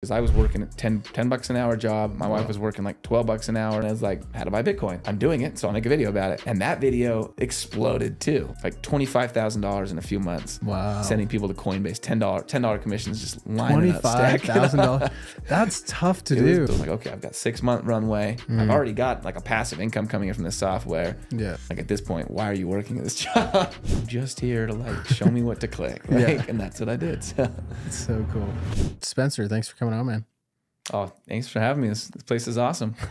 Because I was working at 10, 10 bucks an hour job. My wife was working like 12 bucks an hour. And I was like, how to buy Bitcoin? I'm doing it. So I'll make a video about it. And that video exploded too. Like $25,000 in a few months. Wow. Sending people to Coinbase, $10, $10 commissions just lining up, Twenty-five stacking thousand up. dollars. That's tough to It was, do. I was like, okay, I've got six month runway. I've mm. already got like a passive income coming in from this software. Yeah. Like at this point, why are you working at this job? I'm just here to like show me what to click. Right? Yeah. And that's what I did. So. It's so cool. Spencer, thanks for coming on, man. Oh, thanks for having me. This, this place is awesome.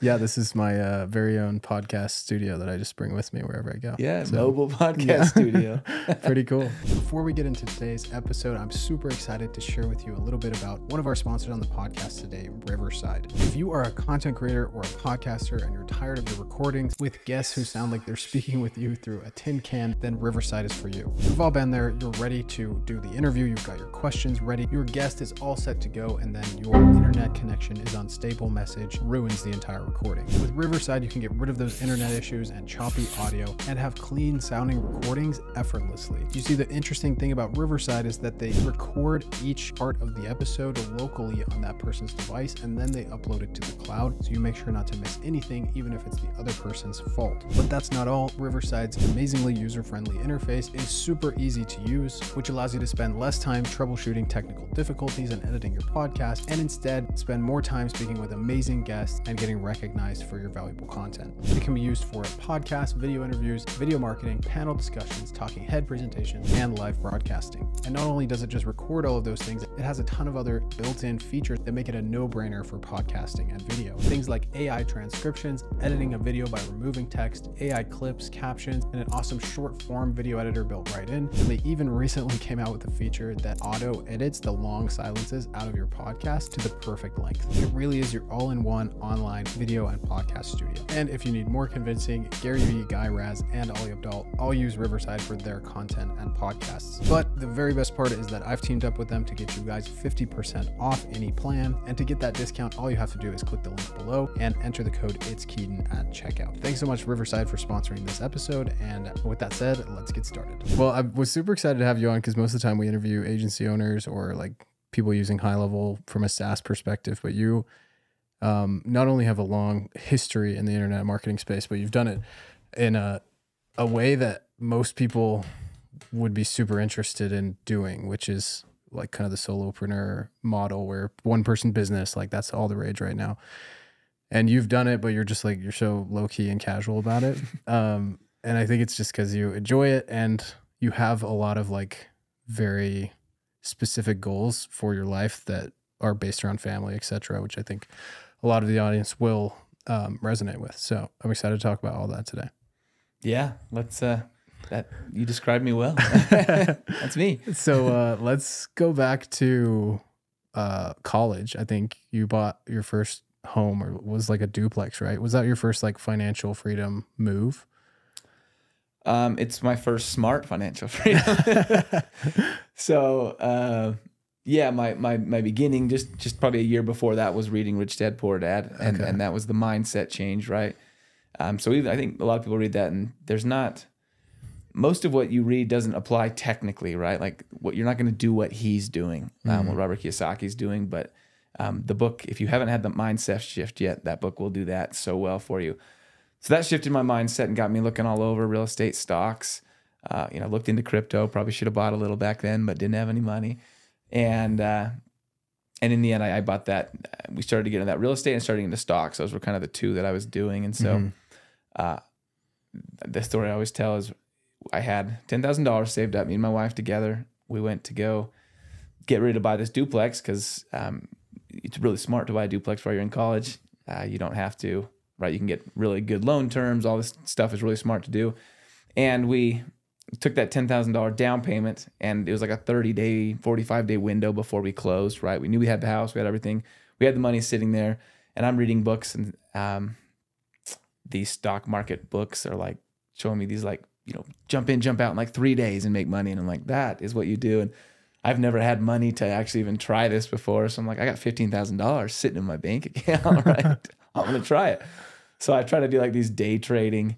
Yeah, this is my uh, very own podcast studio that I just bring with me wherever I go. Yeah, So- mobile podcast Yeah. studio. Pretty cool. Before we get into today's episode, I'm super excited to share with you a little bit about one of our sponsors on the podcast today, Riverside. If you are a content creator or a podcaster and you're tired of your recordings with guests who sound like they're speaking with you through a tin can, then Riverside is for you. We've all been there. You're ready to do the interview, you've got your questions ready, your guest is all set to go, and then your internet connection is unstable message, ruins the entire recording. With Riverside, you can get rid of those internet issues and choppy audio and have clean sounding recordings effortlessly. You see, the interesting thing about Riverside is that they record each part of the episode locally on that person's device and then they upload it to the cloud so you make sure not to miss anything, even if it's the other person's fault. But that's not all. Riverside's amazingly user friendly interface is super easy to use, which allows you to spend less time troubleshooting technical difficulties and editing your podcast and instead spend more time speaking with amazing guests and getting recognized for your valuable content. It can be used for podcasts, video interviews, video marketing, panel discussions, talking head presentations, and live broadcasting. And not only does it just record all of those things, it has a ton of other built in features that make it a no brainer for podcasting and video. Things like AI transcriptions, editing a video by removing text, AI clips, captions, and an awesome short form video editor built right in. And they even recently came out with a feature that auto edits the long silences out of your podcast to the perfect length. It really is your all in one online video and podcast studio. And if you need more convincing, Gary Vee, Guy Raz, and Ali Abdaal all use Riverside for their content and podcasts. But the very best part is that I've teamed up with them to get you guys 50% off any plan. And to get that discount, all you have to do is click the link below and enter the code It's Keaton at checkout. Thanks so much, Riverside, for sponsoring this episode. And with that said, let's get started. Well, I was super excited to have you on because most of the time we interview agency owners or like people using high level from a SaaS perspective, but you um, not only have a long history in the internet marketing space, but you've done it in a a way that most people would be super interested in doing, which is like kind of the solopreneur model where one person business, like that's all the rage right now. And you've done it, but you're just like you're so low key and casual about it. Um, and I think it's just because you enjoy it and you have a lot of like very specific goals for your life that are based around family, etc., which I think a lot of the audience will um, resonate with. So I'm excited to talk about all that today. yeah, let's. uh That you described me well. That's me. So uh, let's go back to uh, college. I think you bought your first home or was like a duplex, right? Was that your first like financial freedom move? Um, it's my first smart financial freedom. so uh, yeah, my my my beginning just just probably a year before that was reading Rich Dad Poor Dad, and Okay. and that was the mindset change, right? Um, so even, I think a lot of people read that, and there's not most of what you read doesn't apply technically, right? Like what you're not going to do what he's doing, um, what Robert Kiyosaki's doing, but um, the book, if you haven't had the mindset shift yet, that book will do that so well for you. So that shifted my mindset and got me looking all over real estate stocks. Uh, you know, looked into crypto. Probably should have bought a little back then, but didn't have any money. And uh, and in the end, I, I bought that. We started to get into that real estate and starting into stocks. Those were kind of the two that I was doing. And so, uh, the story I always tell is, I had ten thousand dollars saved up. Me and my wife together. We went to go get ready to buy this duplex because um, it's really smart to buy a duplex while you're in college. Uh, you don't have to, right? You can get really good loan terms. All this stuff is really smart to do. And we took that ten thousand dollar down payment, and it was like a thirty day, forty five day window before we closed. Right? We knew we had the house, we had everything, we had the money sitting there, and I'm reading books, and um, these stock market books are like showing me these like you know jump in, jump out in like three days and make money, and I'm like that is what you do, and I've never had money to actually even try this before. So I'm like, I got fifteen thousand dollars sitting in my bank account, right? I'm gonna try it. So I try to do like these day trading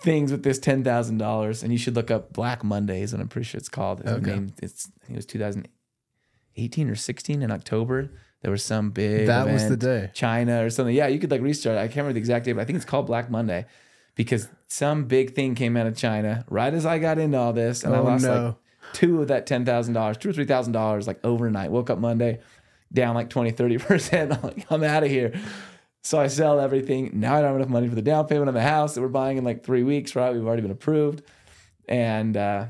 things with this ten thousand dollars, and you should look up Black Mondays, and I'm pretty sure it's called. It's Okay. named. It's I think it was 2018 or 16 in October. There was some big That was the day. China or something. Yeah, you could like restart. I can't remember the exact date, but I think it's called Black Monday because some big thing came out of China right as I got into all this, and I Oh, lost no. like two of that ten thousand dollars, two or three thousand dollars, like overnight. Woke up Monday, down like 20, 30 percent. I'm like, I'm out of here. So I sell everything. Now I don't have enough money for the down payment on the house that we're buying in like three weeks. Right, we've already been approved, and uh,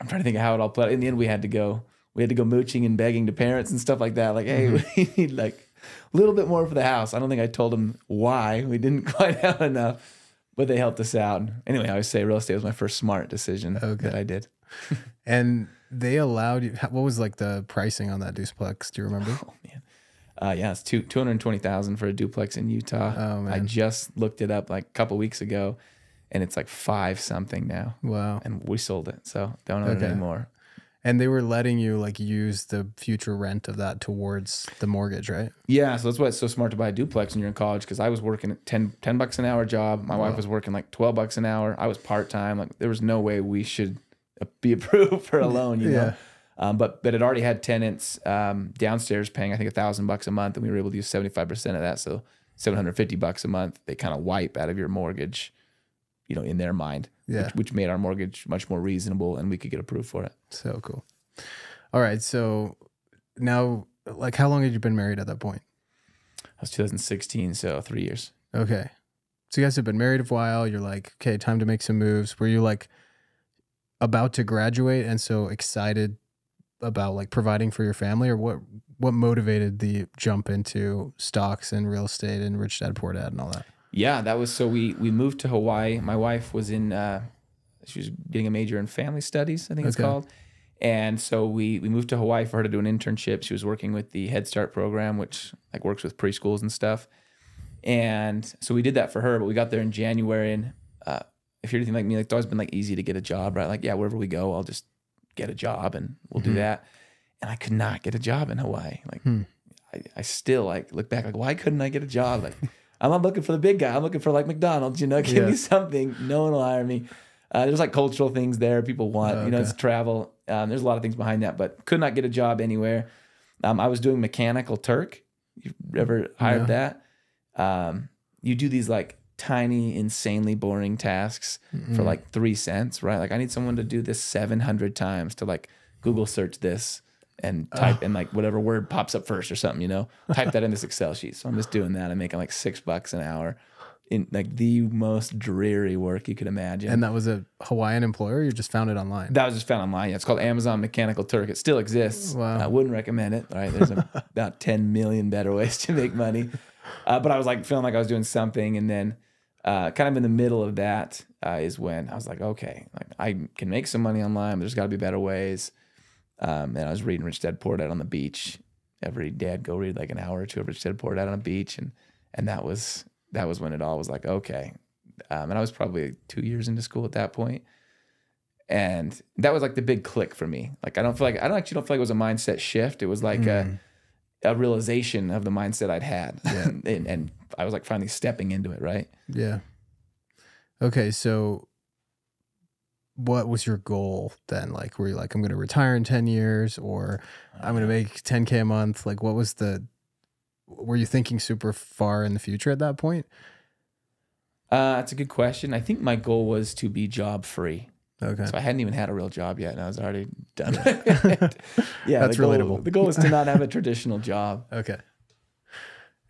I'm trying to think of how it all played. out. In the end, we had to go. We had to go mooching and begging to parents and stuff like that. Like, hey, we need like a little bit more for the house. I don't think I told them why we didn't quite have enough, but they helped us out. Anyway, I always say real estate was my first smart decision Okay. that I did. And they allowed you. What was like the pricing on that duplex? Do you remember? Oh. Uh, yeah, it's two two hundred twenty thousand for a duplex in Utah. Oh, man. I just looked it up like a couple weeks ago, and it's like five something now. Wow. And we sold it, so don't own Okay. it anymore. And they were letting you like use the future rent of that towards the mortgage, right? Yeah, so that's why it's so smart to buy a duplex when you're in college because I was working at 10, 10 bucks an hour job. My wife was working like 12 bucks an hour. I was part time. Like there was no way we should uh, be approved for a loan, you know? Um, but but it already had tenants um, downstairs paying I think a thousand bucks a month, and we were able to use seventy five percent of that, so seven hundred fifty bucks a month. They kind of wipe out of your mortgage, you know, in their mind, Yeah. which, which made our mortgage much more reasonable, and we could get approved for it. So cool. All right. So now, like, how long had you been married at that point? That was 2016, so three years. Okay. So you guys have been married a while. You're like, okay, time to make some moves. Were you like about to graduate and so excited about like providing for your family, or what? What motivated the jump into stocks and real estate and rich dad poor dad and all that? Yeah, that was so we we moved to Hawaii. My wife was in uh she was getting a major in family studies, I think it's called. And so we we moved to Hawaii for her to do an internship. She was working with the Head Start program, which like works with preschools and stuff. And so we did that for her, but we got there in January and uh if you're anything like me, like it's always been like easy to get a job, right? Like, yeah, wherever we go, I'll just get a job and we'll do that. And I could not get a job in Hawaii. Like Hmm. I, I still like look back like why couldn't I get a job? Like I'm not looking for the big guy. I'm looking for like McDonald's. You know, give Yeah. me something. No one will hire me. Uh, there's like cultural things there. People want, Oh, you know, okay. it's travel. Um, there's a lot of things behind that, but could not get a job anywhere. Um, I was doing mechanical Turk. You've ever hired that? Um, you do these like tiny, insanely boring tasks for like three cents, right? Like I need someone to do this 700 times to like Google search this and type and like whatever word pops up first or something, you know, type that in this Excel sheet. So I'm just doing that. I'm making like six bucks an hour in like the most dreary work you could imagine. And that was a Hawaiian employer. You just found it online. that was just found online. Yeah, it's called Amazon Mechanical Turk. It still exists. Wow. I wouldn't recommend it. All right, there's a, about 10 million better ways to make money. Uh, but I was like feeling like I was doing something, and then uh, kind of in the middle of that uh, is when I was like, okay, like I can make some money online. But there's got to be better ways. Um, and I was reading Rich Dad Poor Dad on the beach every day. I'd go read like an hour or two of Rich Dad Poor Dad on a beach, and and that was that was when it all was like okay. Um, and I was probably two years into school at that point and that was like the big click for me. Like I don't feel like I don't actually don't feel like it was a mindset shift. It was like a, a realization of the mindset I'd had, Yeah. and, and I was like finally stepping into it. Right. Yeah. Okay, so what was your goal then? Like, were you like, I'm going to retire in 10 years or I'm going to make 10K a month? Like, what was the, were you thinking super far in the future at that point? Uh, that's a good question. I think my goal was to be job free. Okay. So I hadn't even had a real job yet, and I was already done. yeah, That's the goal, relatable. The goal was to not have a traditional job. Okay.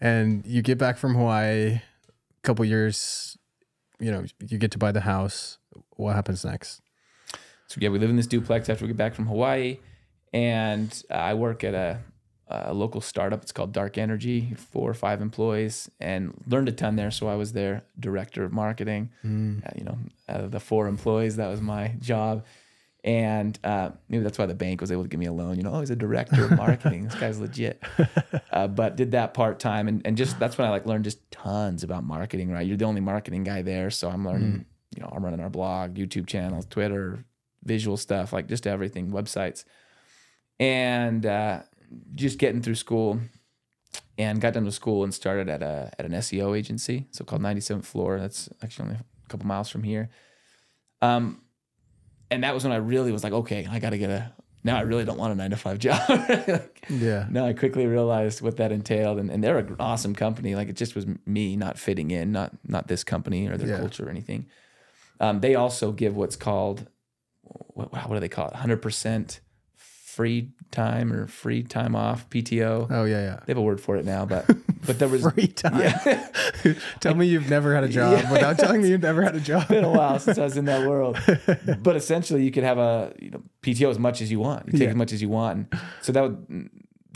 And you get back from Hawaii, a couple years, you know, you get to buy the house. What happens next? So yeah, we live in this duplex after we get back from Hawaii, and uh, I work at a, a local startup. It's called Dark Energy, four or five employees, and learned a ton there. So I was their director of marketing. Uh, you know, the four employees, that was my job. And uh, maybe that's why the bank was able to give me a loan. You know, oh, he's a director of marketing. this guy's legit. Uh, but did that part time, and, and just that's when I like learned just tons about marketing. Right, you're the only marketing guy there, so I'm learning. You know, I'm running our blog, YouTube channels, Twitter, visual stuff, like just everything, websites, and uh, just getting through school. And got done with school and started at a at an SEO agency, so called 97th Floor. That's actually only a couple miles from here. Um, and that was when I really was like, okay, I got to get a now I really don't want a nine to five job. like, Yeah. no, I quickly realized what that entailed, and, and they're an awesome company. Like it just was me not fitting in, not not this company or their Yeah. culture or anything. Um, they also give what's called what, what do they call it? Hundred percent free time or free time off PTO. Oh yeah, yeah. They have a word for it now, but but there was. Free time. yeah, Tell me you've never had a job Yeah. without telling me you've never had a job. been a while since I was in that world. But essentially, you could have a you know PTO as much as you want. You take Yeah. as much as you want. And so that would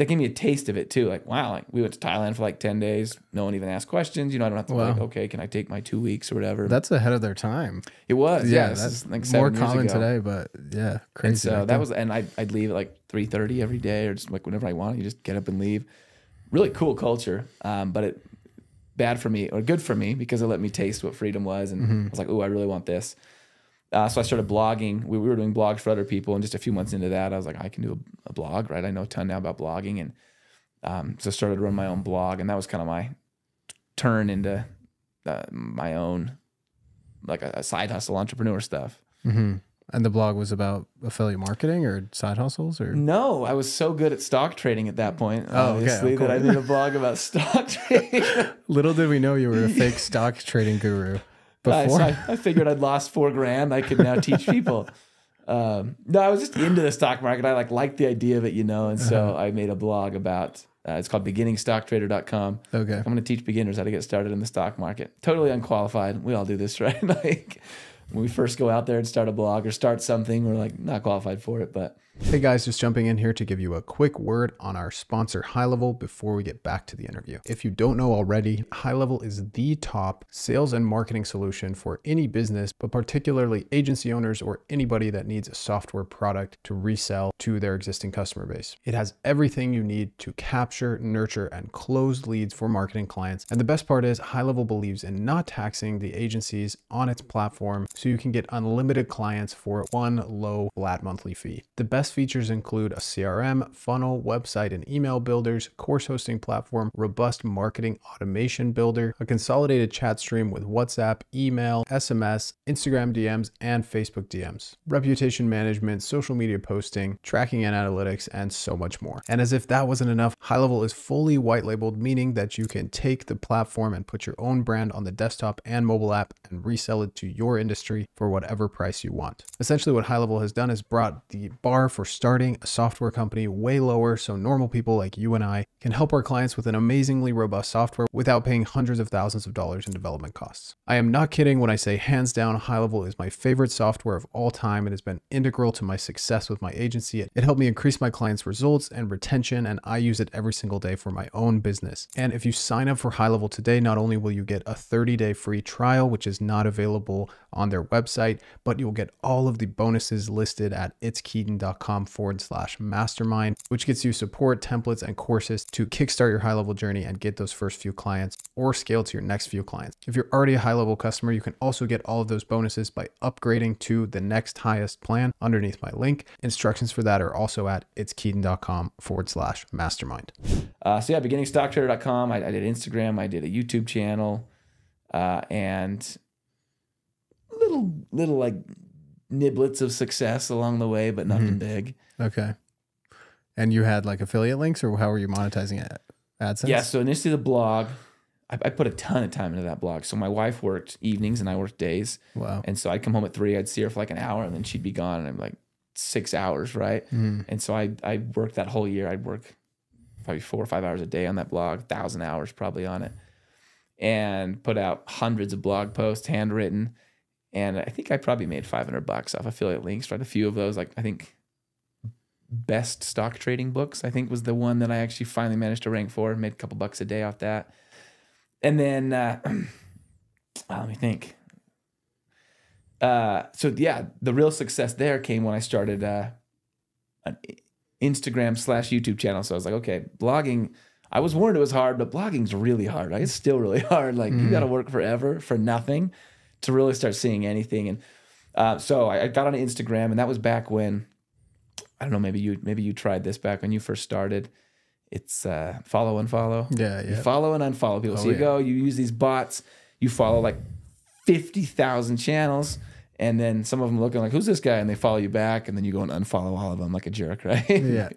that gave me a taste of it too. Like wow, like we went to Thailand for like ten days. No one even asked questions. You know, I don't have to Wow. like okay, can I take my two weeks or whatever? That's ahead of their time. it was yeah. this that's like more common ago. today, but yeah, crazy. And so that was, and I'd, I'd leave at like three thirty every day, or just like whenever I want. You just get up and leave. Really cool culture, um, but it bad for me or good for me because it let me taste what freedom was, and Mm-hmm. I was like, oh, I really want this. Uh, so I started blogging. We, we were doing blogs for other people, and just a few months into that, I was like, I can do a, a blog, right? I know a ton now about blogging, and um, so I started to run my own blog, and that was kind of my turn into uh, my own like a, a side hustle entrepreneur stuff. Mhm. And the blog was about affiliate marketing or side hustles or No, I was so good at stock trading at that point, Oh, okay, obviously, of that I did a blog about stock trading. little did we know you were a fake stock trading guru I, before. so I, I figured I'd lost four grand. I could now teach people. Um, no, I was just into the stock market. I like liked the idea of it, you know, and so Uh-huh. I made a blog about. Uh, it's called beginningstocktrader.com. okay. I'm going to teach beginners how to get started in the stock market. Totally unqualified. We all do this, right? like when we first go out there and start a blog or start something, we're like not qualified for it, but Hey guys, just jumping in here to give you a quick word on our sponsor High Level before we get back to the interview. If you don't know already, High Level is the top sales and marketing solution for any business, but particularly agency owners or anybody that needs a software product to resell to their existing customer base. It has everything you need to capture, nurture, and close leads for marketing clients. And the best part is High Level believes in not taxing the agencies on its platform so you can get unlimited clients for one low flat monthly fee. The best features include a CRM, funnel, website and email builders, course hosting platform, robust marketing automation builder, a consolidated chat stream with WhatsApp, email, SMS, Instagram DMs, and Facebook DMs, reputation management, social media posting, tracking and analytics, and so much more. And as if that wasn't enough, High Level is fully white labeled, meaning that you can take the platform and put your own brand on the desktop and mobile app and resell it to your industry for whatever price you want. Essentially, what High Level has done is brought the bar for starting a software company way lower so normal people like you and I can help our clients with an amazingly robust software without paying hundreds of thousands of dollars in development costs. I am not kidding when I say hands down, High Level is my favorite software of all time and has been integral to my success with my agency. It helped me increase my clients' results and retention, and I use it every single day for my own business. And if you sign up for High Level today, not only will you get a 30 day free trial, which is not available on their website, but you'll get all of the bonuses listed at itskeaton.com forward slash mastermind, which gets you support, templates, and courses to kickstart your high level journey and get those first few clients or scale to your next few clients. If you're already a high level customer, you can also get all of those bonuses by upgrading to the next highest plan underneath my link. Instructions for that are also at itskeaton.com forward slash mastermind. Uh, so yeah, beginningstocktrader.com. I, I did Instagram. I did a YouTube channel, uh, and little little like niblets of success along the way, but nothing big. Okay. And you had like affiliate links or how were you monetizing it? AdSense? Yeah. So initially the blog, I, I put a ton of time into that blog. So my wife worked evenings and I worked days, Wow. and so I'd come home at three. I'd see her for like an hour, and then she'd be gone, and I'm like six hours, right? Mhm. And so I I worked that whole year. I'd work probably four or five hours a day on that blog, thousand hours probably on it, and put out hundreds of blog posts, handwritten. And I think I probably made 500 bucks off affiliate links, Tried A few of those, like I think best stock trading books, I think was the one that I actually finally managed to rank for. Made a couple bucks a day off that. And then uh, let me think. Uh, so yeah, the real success there came when I started uh, an Instagram slash YouTube channel. So I was like, okay, blogging. I was warned it was hard, but blogging's really hard. Like it's still really hard. Like you got to work forever for nothing to really start seeing anything. And uh, so I, I got on Instagram, and that was back when I don't know. Maybe you maybe you tried this back when you first started. It's uh, follow and follow. Yeah, You follow and unfollow people. so Oh, you yeah. go, you use these bots, you follow like 50,000 channels, And then some of them looking like, who's this guy? And they follow you back, and then you go and unfollow all of them like a jerk, right? Yeah.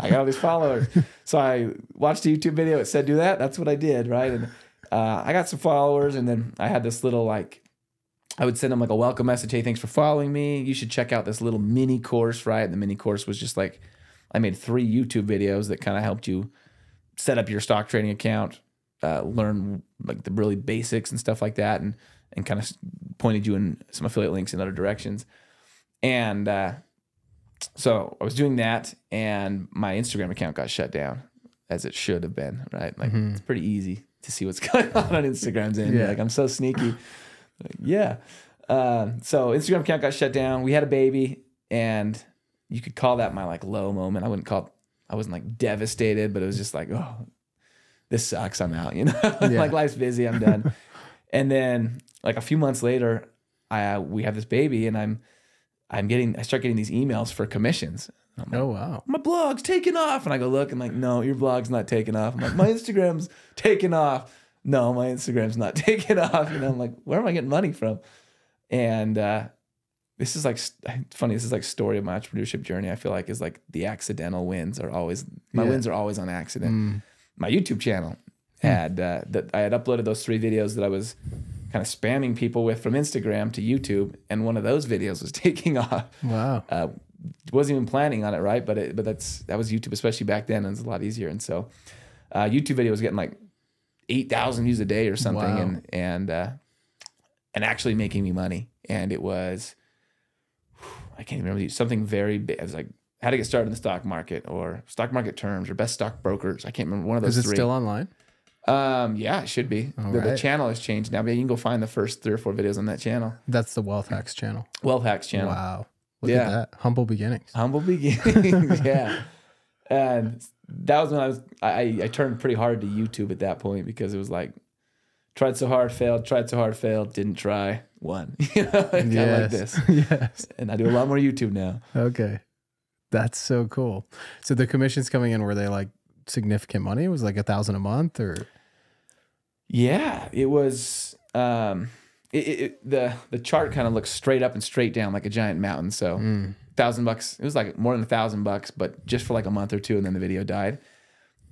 I got all these followers. so I watched a YouTube video. It said, do that. That's what I did, right? And uh, I got some followers, and then I had this little like, I would send them like a welcome message. Hey, thanks for following me. You should check out this little mini course, right? And the mini course was just like, I made three YouTube videos that kind of helped you set up your stock trading account, uh, learn like the really basics and stuff like that, and and kind of pointed you in some affiliate links in other directions. And uh, so I was doing that, and my Instagram account got shut down, as it should have been. Right, like it's pretty easy to see what's going on on Instagram's end. Yeah. Like I'm so sneaky. Like, yeah. Uh, so Instagram account got shut down. We had a baby, and you could call that my like low moment. I wouldn't call. I wasn't like devastated, but it was just like, oh, this sucks. I'm out. You know, like life's busy. I'm done. and then like a few months later, I uh, we have this baby, and I'm I'm getting I start getting these emails for commissions. Like, Oh wow. my blog's taking off. And I go look and like, no, your blog's not taking off. I'm like, my Instagram's taking off. No, my Instagram's not taking off. You know, I'm like, where am I getting money from? And uh, this is like funny. This is like story of my entrepreneurship journey. I feel like is like the accidental wins are always my Yeah. wins are always on accident. Mm. My YouTube channel had uh, that I had uploaded those three videos that I was kind of spamming people with from Instagram to YouTube, and one of those videos was taking off Wow. uh, wasn't even planning on it, right? But it, but that's that was YouTube, especially back then, and it was a lot easier. And so, uh, YouTube video was getting like eight thousand views a day or something, Wow. and and uh, and actually making me money. And it was, I can't even remember something very big. It was like how to get started in the stock market, or stock market terms, or best stock brokers. I can't remember one of those Is it three. still online? um, yeah, it should be. The, the channel has changed now, but you can go find the first three or four videos on that channel. That's the Wealth Hacks channel. Wealth Hacks channel. Wow. Look Yeah. at that. Humble beginnings. humble beginnings yeah and that was when i was I, I turned pretty hard to youtube at that point because it was like tried so hard failed tried so hard failed didn't try won you know kind of like this yes. and i do a lot more youtube now Okay. That's so cool. So the commissions coming in were they like significant money? It was like a thousand a month or yeah it was um it, it- the the chart kind of looks straight up and straight down like a giant mountain so Mm. Thousand bucks. It was like more than a thousand bucks, but just for like a month or two, and then the video died.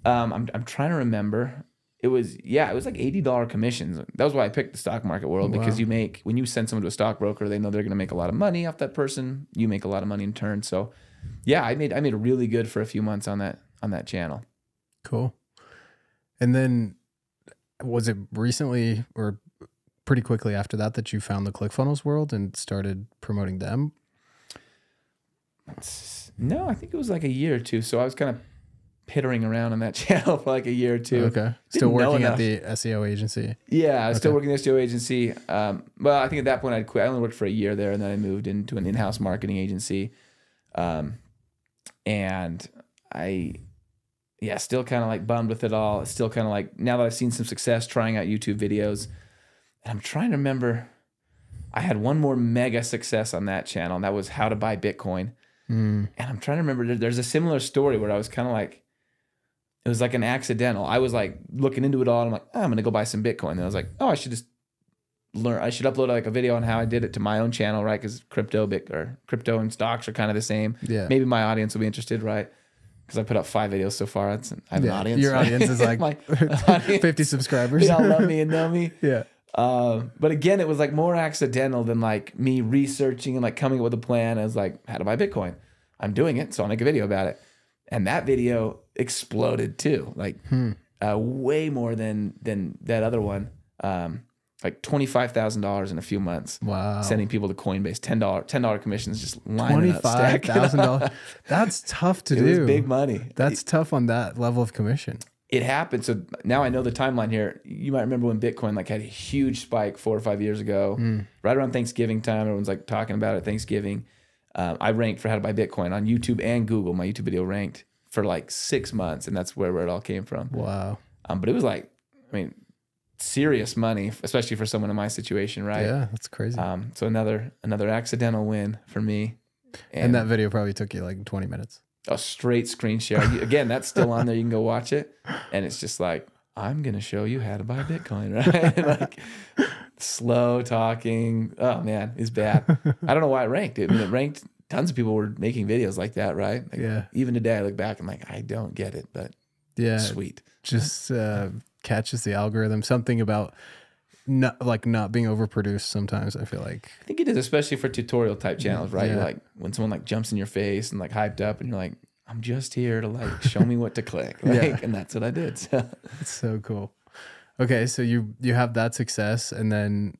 Um, I'm I'm trying to remember. It was yeah, it was like eighty dollar commissions. That was why I picked the stock market world because you make when you send someone to a stockbroker, they know they're going to make a lot of money off that person. You make a lot of money in turn. So yeah, I made I made really good for a few months on that on that channel. cool. And then was it recently or pretty quickly after that that you found the ClickFunnels world and started promoting them? No, I think it was like a year or two. So I was kind of pittering around on that channel for like a year or two. Okay. Still Didn't working at the SEO agency. Yeah, I was still Okay. working at the SEO agency. Um, well, I think at that point I'd quit. I only worked for a year there, and then I moved into an in-house marketing agency. Um, and I, yeah, still kind of like bummed with it all. It's still kind of like now that I've seen some success trying out YouTube videos, and I'm trying to remember. I had one more mega success on that channel, and that was how to buy Bitcoin. Mm. And I'm trying to remember. There's a similar story where I was kind of like, it was like an accidental. I was like looking into it all. And I'm like, oh, I'm gonna go buy some Bitcoin. And I was like, oh, I should just learn. I should upload like a video on how I did it to my own channel, right? Because crypto, bit or crypto and stocks are kind of the same. Yeah. Maybe my audience will be interested, right? Because I put up five videos so far. That's I have Yeah, an audience. Your right? audience is like My audience- 50 subscribers. They all love me and know me. yeah. Um, but again, it was like more accidental than like me researching and like coming up with a plan. I was like, how to buy Bitcoin? I'm doing it, so I'll make a video about it. And that video exploded too, like Hmm. uh, way more than than that other one. Um, like twenty five thousand dollars in a few months. Wow. Sending people to Coinbase, ten dollar ten dollar commissions, just lining Twenty up, five thousand dollars. That's tough to It do. big money. That's tough on that level of commission. It happened. So now I know the timeline here. You might remember when Bitcoin like had a huge spike four or five years ago, Mm. right around Thanksgiving time. Everyone's like talking about it. Thanksgiving. Um, I ranked for how to buy Bitcoin on YouTube and Google. My YouTube video ranked for like six months, and that's where, where it all came from. Wow. Um, but it was like, I mean, serious money, especially for someone in my situation, right? Yeah, that's crazy. Um, so another another accidental win for me, and that video probably took you like 20 minutes. A straight screen share. Again, that's still on there. You can go watch it, and it's just like I'm gonna show you how to buy Bitcoin, right? like slow talking. Oh man, it's bad. I don't know why it ranked. I mean, it ranked. Tons of people were making videos like that, right? Like, Yeah. Even today, I look back, I'm like, I don't get it, but Yeah. sweet. Just uh, catches the algorithm. Something about not like not being overproduced sometimes, I feel like. I think it is, especially for tutorial type mm, channels, right? Yeah. like when someone like jumps in your face and like hyped up, and you're like, I'm just here to like show me what to click, like, Yeah. and that's what I did. So It's so cool. Okay, so you you have that success and then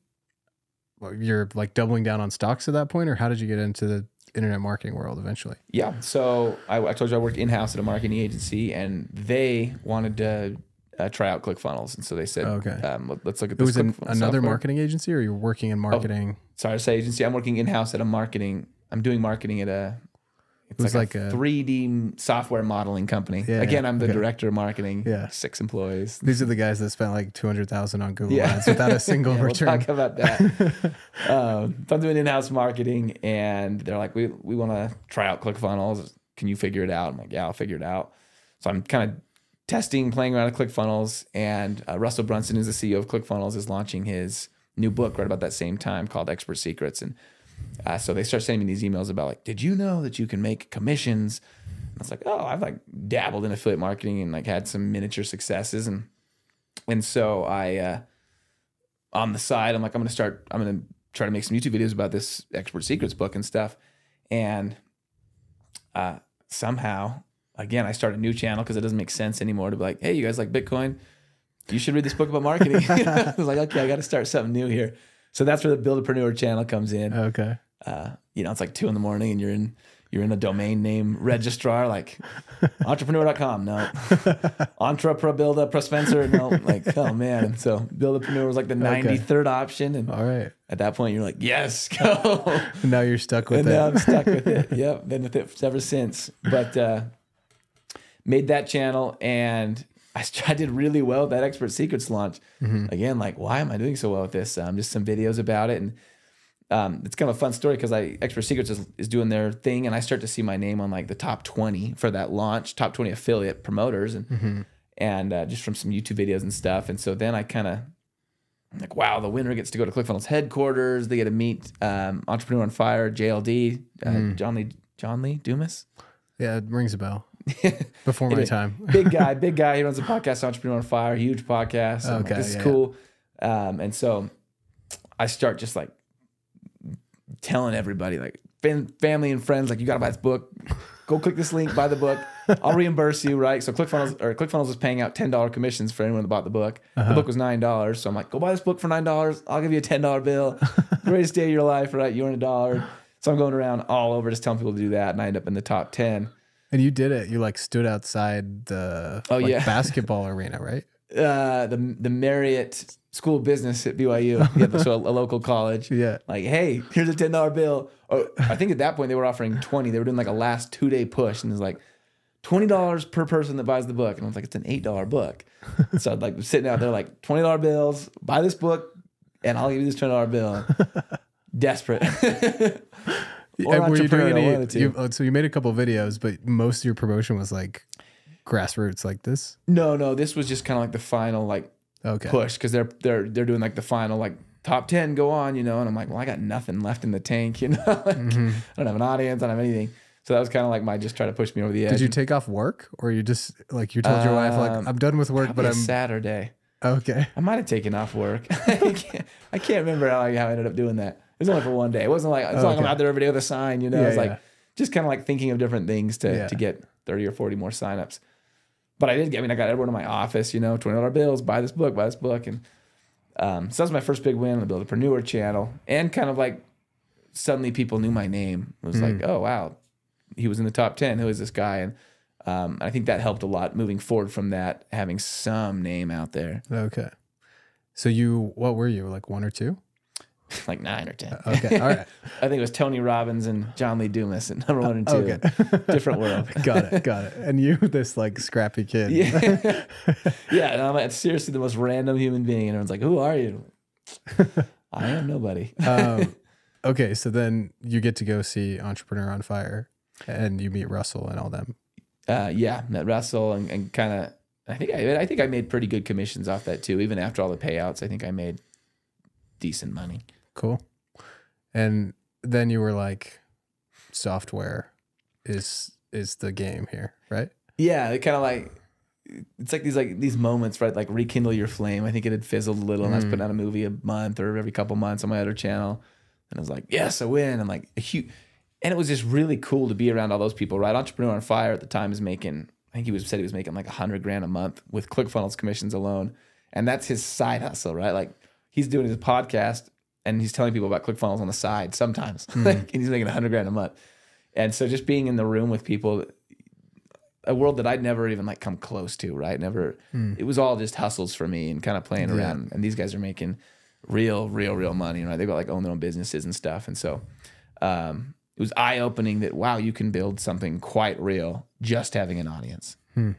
you're like doubling down on stocks at that point or how did you get into the internet marketing world eventually? yeah, so I, I told you I worked in house at a marketing agency, and they wanted to uh, try out ClickFunnels, and so they said, Okay. um, let, us look at It this. was in ClickFunnels another software. marketing agency or you're working in marketing? Sorry to say agency. I'm working in house at a marketing. I'm doing marketing at a. It's was like, like a a- 3D software modeling company. Yeah, Again, I'm the okay. director of marketing. Yeah. Six employees. These are the guys that spent like 200,000 on Google Yeah. ads without a single Yeah, we'll return. talk about that. um, so I'm doing in-house marketing, and they're like, "We we want to try out ClickFunnels. Can you figure it out?" I'm like, "Yeah, I'll figure it out." So I'm kind of testing, playing around with ClickFunnels, and uh, Russell Brunson, who's the CEO of ClickFunnels, is launching his new book right about that same time called Expert Secrets, and uh, so they start sending me these emails about like, "Did you know that you can make commissions?" And I was like, "Oh, I've like dabbled in affiliate marketing and like had some miniature successes," and and so I. Uh, on the side, I'm like, I'm gonna start, I'm gonna try to make some YouTube videos about this expert secrets book and stuff. And uh, somehow, again, I start a new channel because it doesn't make sense anymore to be like, hey, you guys like Bitcoin? You should read this book about marketing. I was like, okay, I got to start something new here. So that's where the Buildapreneur channel comes in. Okay. Uh, you know, it's like two in the morning and you're in you're in a domain name registrar like entrepreneur.com. No. Entrepreneur build up Spencer. No. Like, oh man. And so Buildapreneur was like the 93rd option. And All right. at that point you're like, yes, go. Now you're stuck with and it. now I'm stuck with it. Yep. Been with it ever since. But uh made that channel and I, I did really well with that expert secrets launch. Again, like, why am I doing so well with this? Um, just some videos about it. And um, it's kind of a fun story because I Expert Secrets is, is doing their thing, and I start to see my name on like the top twenty for that launch, top twenty affiliate promoters, and and uh, just from some YouTube videos and stuff. And so then I kind of like, wow, the winner gets to go to ClickFunnels headquarters. They get to meet um, Entrepreneur on Fire, JLD, uh, John Lee, John Lee Dumas. yeah, it rings a bell. Before my Anyway, time. big guy, big guy. He runs a podcast, Entrepreneur on Fire, huge podcast. I'm like, Okay, this is yeah. cool. Um, and so I start just like telling everybody, like fam- family and friends, like you gotta buy this book. Go click this link, buy the book. I'll reimburse you, right? So ClickFunnels or ClickFunnels is paying out ten dollar commissions for anyone that bought the book. Uh-huh. The book was nine dollars, so I'm like, go buy this book for nine dollars. I'll give you a ten dollar bill. Greatest day of your life, right? You earn a dollar. So I'm going around all over just telling people to do that, and I end up in the top ten. And you did it. You like stood outside the Oh, like, yeah. basketball arena, right? uh, the the Marriott School of Business at BYU, yeah, so a, a local college. Yeah. Like, hey, here's a ten dollar bill. Oh, I think at that point they were offering twenty. They were doing like a last two day push, and it's like twenty dollars per person that buys the book. And I was like, it's an eight dollar book. so I'd like sitting out there like twenty dollar bills. Buy this book, and I'll give you this twenty dollar bill. Desperate. Or were you doing any? one of the two. You, oh, so you made a couple videos, but most of your promotion was like grassroots, like this. no, no, this was just kind of like the final like Okay. push because they're they're they're doing like the final like top ten go on, you know, and I'm like, well, I got nothing left in the tank, you know, like, Mm-hmm. I don't have an audience, I don't have anything. So that was kind of like my just try to push me over the edge. Did you take off work, or you just like you told your wife like Um, I'm done with work, but I'm Saturday. okay. I might have taken off work. I can't, I can't remember how how I ended up doing that. It was only for one day. It wasn't like it's not like I'm Okay. out there every day with a sign, you know. Yeah, it's like just kind of like thinking of different things to Yeah. to get 30 or 40 more signups. But I did. I mean, I got everyone in my office, you know, twenty dollar bills. Buy this book. Buy this book. And um, so that was my first big win on the Buildapreneur channel, and kind of like suddenly people knew my name. It was Hmm. like, oh wow, he was in the top ten. Who is this guy? And um, I think that helped a lot moving forward from that, having some name out there, Okay. So you, what were you like one or two? like nine or ten. Okay. All right. I think it was Tony Robbins and John Lee Dumas at number one and two. Okay. Different world. got it. Got it. And you, this like scrappy kid. Yeah. yeah. And I'm like, seriously the most random human being. And everyone's like, who are you? I am nobody. um, okay. So then you get to go see Entrepreneur on Fire, and you meet Russell and all them. Uh, yeah. Met Russell and, and kind of, I think I, I think I made pretty good commissions off that too. Even after all the payouts, I think I made decent money. Cool. And then you were like, software is is the game here, right? Yeah, it kind of like it's like these like these moments, right? Like rekindle your flame. I think it had fizzled a little, and I was putting out a movie a month or every couple months on my other channel, and I was like, yes, I win, and like a huge, and it was just really cool to be around all those people, right? Entrepreneur on Fire at the time is making, I think he was said he was making like a hundred grand a month with ClickFunnels commissions alone, and that's his side hustle, right? Like he's doing his podcast and he's telling people about ClickFunnels on the side sometimes, hmm. like, and he's making a hundred grand a month, and so just being in the room with people a world that I'd never even like come close to, right? Never. Hmm. It was all just hustles for me and kind of playing around. And these guys are making real, real, real money, right? They've got like own their own businesses and stuff. And so um, it was eye opening that wow, you can build something quite real just having an audience. Hmm.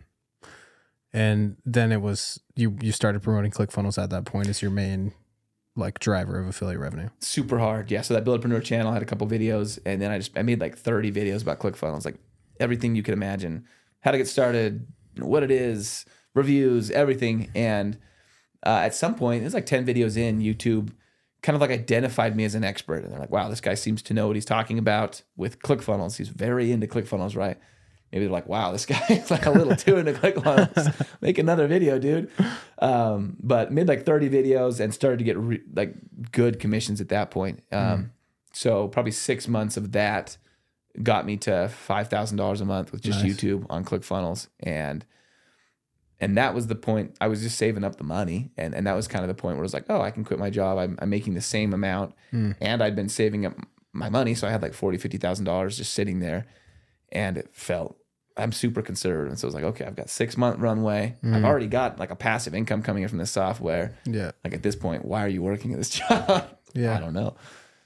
And then it was you you started promoting ClickFunnels at that point as your main like driver of affiliate revenue. Super hard, yeah. So that Buildapreneur channel had a couple videos, and then I just I made like thirty videos about ClickFunnels, like everything you could imagine, how to get started, what it is, reviews, everything. And uh, at some point, it's like ten videos in, YouTube kind of like identified me as an expert, and they're like, "Wow, this guy seems to know what he's talking about with ClickFunnels. He's very into ClickFunnels, right?" Maybe they're like, "Wow, this guy's like a little too into ClickFunnels. Make another video, dude." Um, but made like 30 videos and started to get like good commissions at that point. Um, So probably six months of that got me to five thousand dollars a month with just Nice. YouTube on ClickFunnels, and and that was the point. I was just saving up the money, and and that was kind of the point where it was like, oh, I can quit my job. I'm, I'm making the same amount, and I'd been saving up my money, so I had like forty, fifty thousand dollars just sitting there, and it felt. I'm super conservative, and so I was like, okay, I've got six month runway. I've already got like a passive income coming in from this software. Yeah. Like at this point, why are you working at this job? Yeah. I don't know.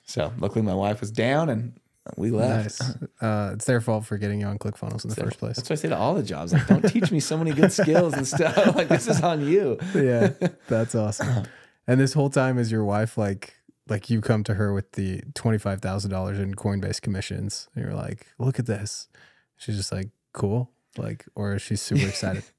So luckily, my wife was down, and we left. Nice. Uh, it's their fault for getting you on ClickFunnels in the first place. That's what I say to all the jobs. Like, don't teach me so many good skills and stuff. Like, this is on you. yeah, that's awesome. And this whole time is your wife like like you come to her with the twenty five thousand dollars in Coinbase commissions, and you're like, look at this. She's just like, cool, like, or she's super excited.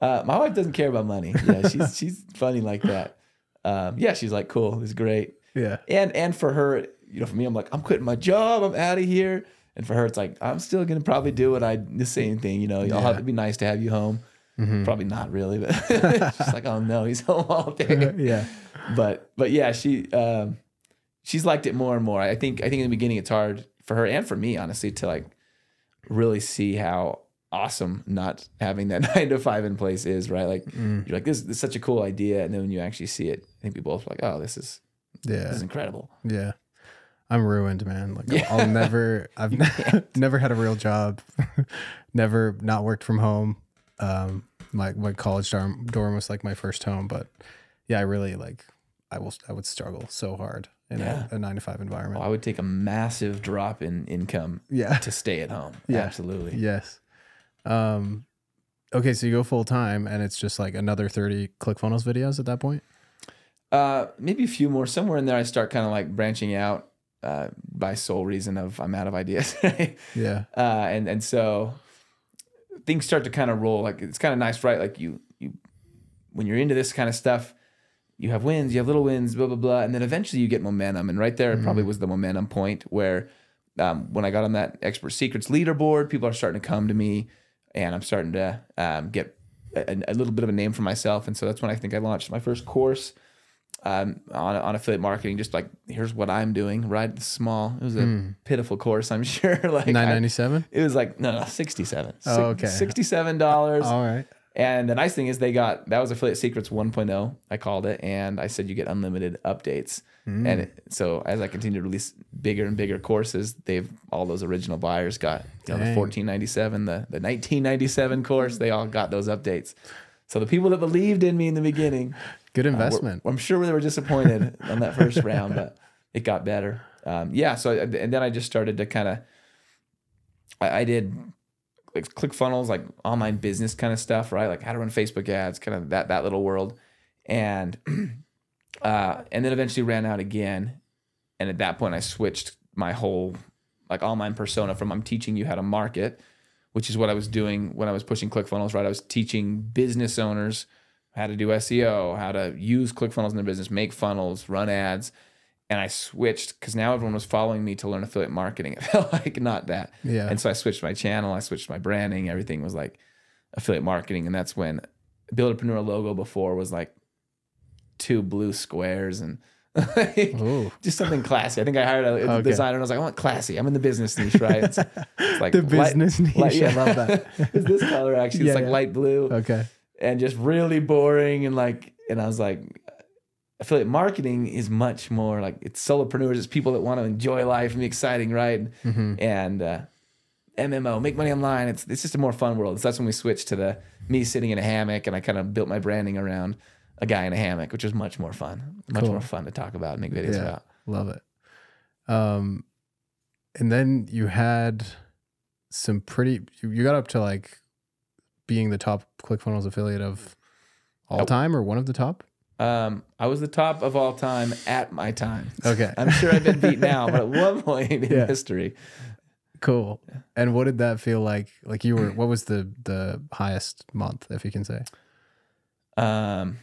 Uh, my wife doesn't care about money. Yeah, she's she's funny like that. Um, yeah, she's like, cool, it's great. yeah, And and for her, you know, for me, I'm like, I'm quitting my job. I'm out of here. And for her, it's like, I'm still gonna probably do what I the same thing. You know, I'll have, it'd be nice to have you home. Probably not really, but she's like, oh no, he's home all day. yeah, but but yeah, she um, she's liked it more and more. I think I think in the beginning it's hard for her and for me honestly to like really see how awesome not having that nine to five in place is. Right, like you're like this, this is such a cool idea, and then when you actually see it, I think we both are like, oh, this is yeah, this is incredible. yeah. I'm ruined, man. Like I'll- I'll never, I've never had a real job, never not worked from home. Um, my my college dorm dorm was like my first home, but yeah, I really like, I will, I would struggle so hard in Yeah. a, a nine to five environment. Well, I would take a massive drop in income Yeah. to stay at home. Yeah. Absolutely. Yes. Um, okay, so you go full time, and it's just like another thirty ClickFunnels videos at that point. Uh, maybe a few more. Somewhere in there, I start kind of like branching out uh, by sole reason of I'm out of ideas. right? Yeah. uh, and and so things start to kind of roll. Like it's kind of nice, right? Like you you when you're into this kind of stuff, you have wins, you have little wins, blah blah blah, and then eventually you get momentum. And right there, it probably was the momentum point where um, when I got on that Expert Secrets leaderboard, people are starting to come to me, and I'm starting to um, get a, a little bit of a name for myself. And so that's when I think I launched my first course um, on on affiliate marketing. Just like here's what I'm doing, right? Small. It was a pitiful course, I'm sure. like Nine ninety seven. it was like no, no, sixty-seven. Oh, okay. sixty-seven dollars. All right. And the nice thing is they got that was affiliate secrets 1.0. I called it, and I said you get unlimited updates. Hmm. And it, so as I continue to release bigger and bigger courses, they've all those original buyers got you know, the 1497, the the 1997 course. They all got those updates. So the people that believed in me in the beginning, Good uh, investment. I'm sure they were disappointed on that first round, but it got better. Um, yeah. So and then I just started to kind of, I, I did like ClickFunnels, like online business kind of stuff, right? Like how to run Facebook ads, kind of that that little world, and uh, and then eventually ran out again. And at that point, I switched my whole like online persona from I'm teaching you how to market, which is what I was doing when I was pushing ClickFunnels, right? I was teaching business owners how to do SEO, how to use ClickFunnels in their business, make funnels, run ads. And I switched because now everyone was following me to learn affiliate marketing. It felt like not that. Yeah. And so I switched my channel, I switched my branding, everything was like affiliate marketing. And that's when Buildapreneur logo before was like two blue squares and Ooh. just something classy. I think I hired a Okay. designer and I was like, I want classy. I'm in the business niche, right? It's, it's like The light- business niche. I love that. it's this color actually. Yeah, it's like yeah. light blue Okay. and just really boring and like and I was like affiliate marketing is much more like it's solopreneurs, it's people that want to enjoy life and be exciting, right? Mm-hmm. And uh, MMO, make money online. It's it's just a more fun world. So that's when we switched to the me sitting in a hammock and I kind of built my branding around a guy in a hammock, which was much more fun. Much Cool. more fun to talk about and make videos Yeah. about. Love it. Um, and then you had some pretty. You you got up to like being the top ClickFunnels affiliate of all Oh. time, or one of the top. Um, I was the top of all time at my time. Okay. I'm sure I've been beat now, but at one point in Yeah. history, Cool. And what did that feel like? Like you were. What was the the highest month, if you can say? um,